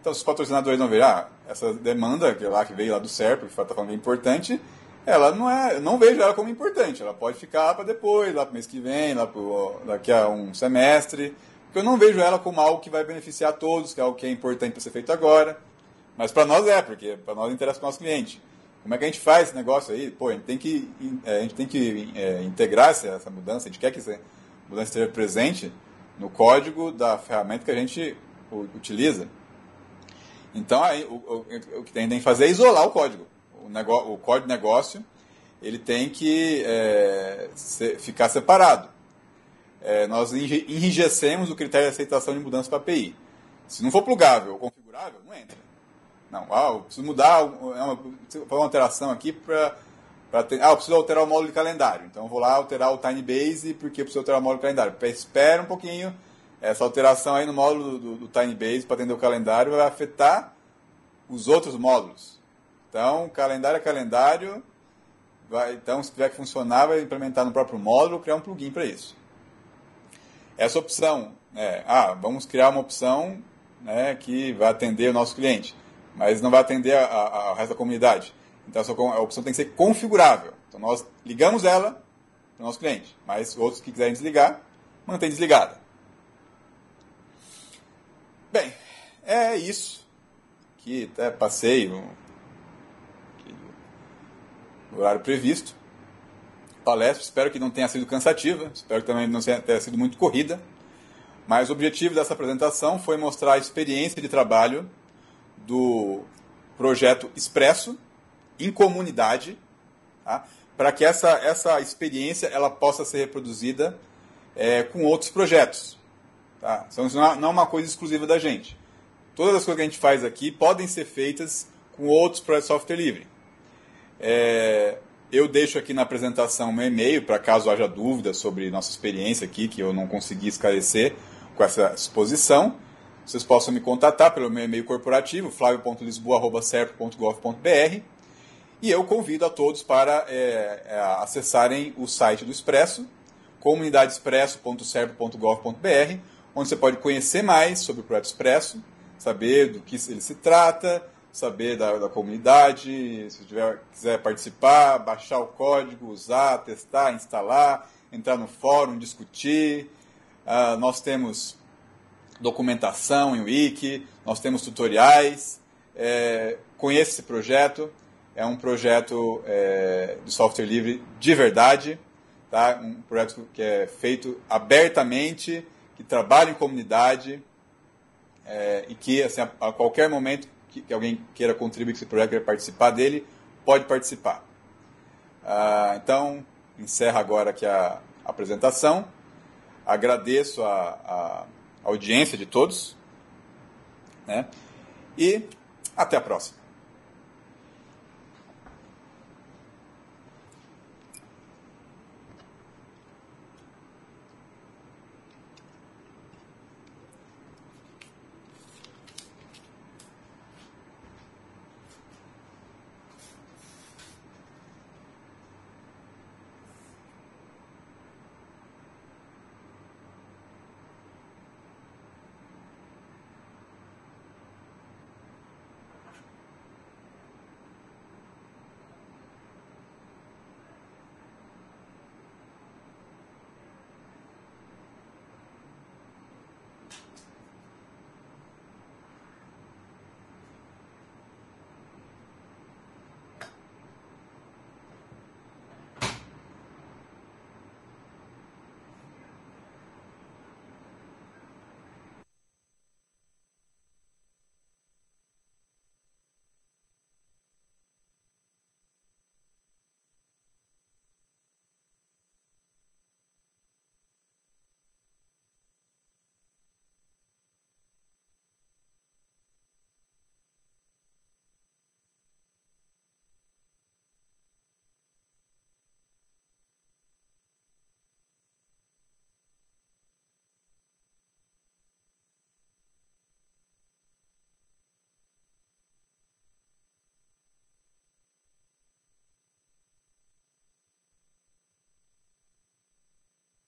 A: Então, se os patrocinadores não verem, ah, essa demanda que, lá, que veio lá do SERP, que está falando que é importante, ela não é, não vejo ela como importante. Ela pode ficar para depois, lá para o mês que vem, lá pro, daqui a um semestre. Porque eu não vejo ela como algo que vai beneficiar todos, que é algo que é importante para ser feito agora. Mas para nós é, porque para nós interessa para o nosso cliente. Como é que a gente faz esse negócio aí? Pô, a gente tem que, é, a gente tem que é, integrar essa, essa mudança, a gente quer que essa mudança esteja presente no código da ferramenta que a gente utiliza. Então, aí, o, o, o que tem que fazer é isolar o código. O, negócio, o código de negócio ele tem que é, ser, ficar separado é, nós enrijecemos o critério de aceitação de mudança para API. Se não for plugável ou configurável, não entra. Não, ah, eu preciso mudar, é uma, fazer uma alteração aqui para. Ah, eu preciso alterar o módulo de calendário. Então eu vou lá alterar o Tinebase porque eu preciso alterar o módulo de calendário. Espera um pouquinho, essa alteração aí no módulo do, do Tinebase para atender o calendário vai afetar os outros módulos. Então, calendário é calendário. Vai, então, se tiver que funcionar, vai implementar no próprio módulo, criar um plugin para isso essa opção. Né? Ah, vamos criar uma opção né, que vai atender o nosso cliente, mas não vai atender a resto da comunidade. Então essa, a opção tem que ser configurável. Então nós ligamos ela para o nosso cliente, mas outros que quiserem desligar, mantém desligada. Bem, é isso. Que até passei o, o horário previsto palestra. Espero que não tenha sido cansativa, espero que também não tenha sido muito corrida. Mas o objetivo dessa apresentação foi mostrar a experiência de trabalho do projeto Expresso em comunidade, tá? para que essa, essa experiência ela possa ser reproduzida é, com outros projetos. Tá? Então, isso não é uma coisa exclusiva da gente. Todas as coisas que a gente faz aqui podem ser feitas com outros projetos de software livre. É, eu deixo aqui na apresentação meu e-mail para caso haja dúvidas sobre nossa experiência aqui, que eu não consegui esclarecer com essa exposição. Vocês possam me contatar pelo meu e-mail corporativo, flavio.lisboa.serp.gov.br. E eu convido a todos para é, é, acessarem o site do Expresso, comunidadeexpresso.serp.gov.br, onde você pode conhecer mais sobre o Projeto Expresso, saber do que ele se trata, saber da, da comunidade, se tiver, quiser participar, baixar o código, usar, testar, instalar, entrar no fórum, discutir. Uh, nós temos documentação em Wiki, nós temos tutoriais. É, conheça esse projeto, é um projeto é, de software livre de verdade, tá? um projeto que é feito abertamente, que trabalha em comunidade é, e que assim, a, a qualquer momento que, alguém queira contribuir com esse projeto, queira participar dele, pode participar. Ah, então, encerro agora aqui a apresentação. Agradeço a, a audiência de todos. Né? E até a próxima.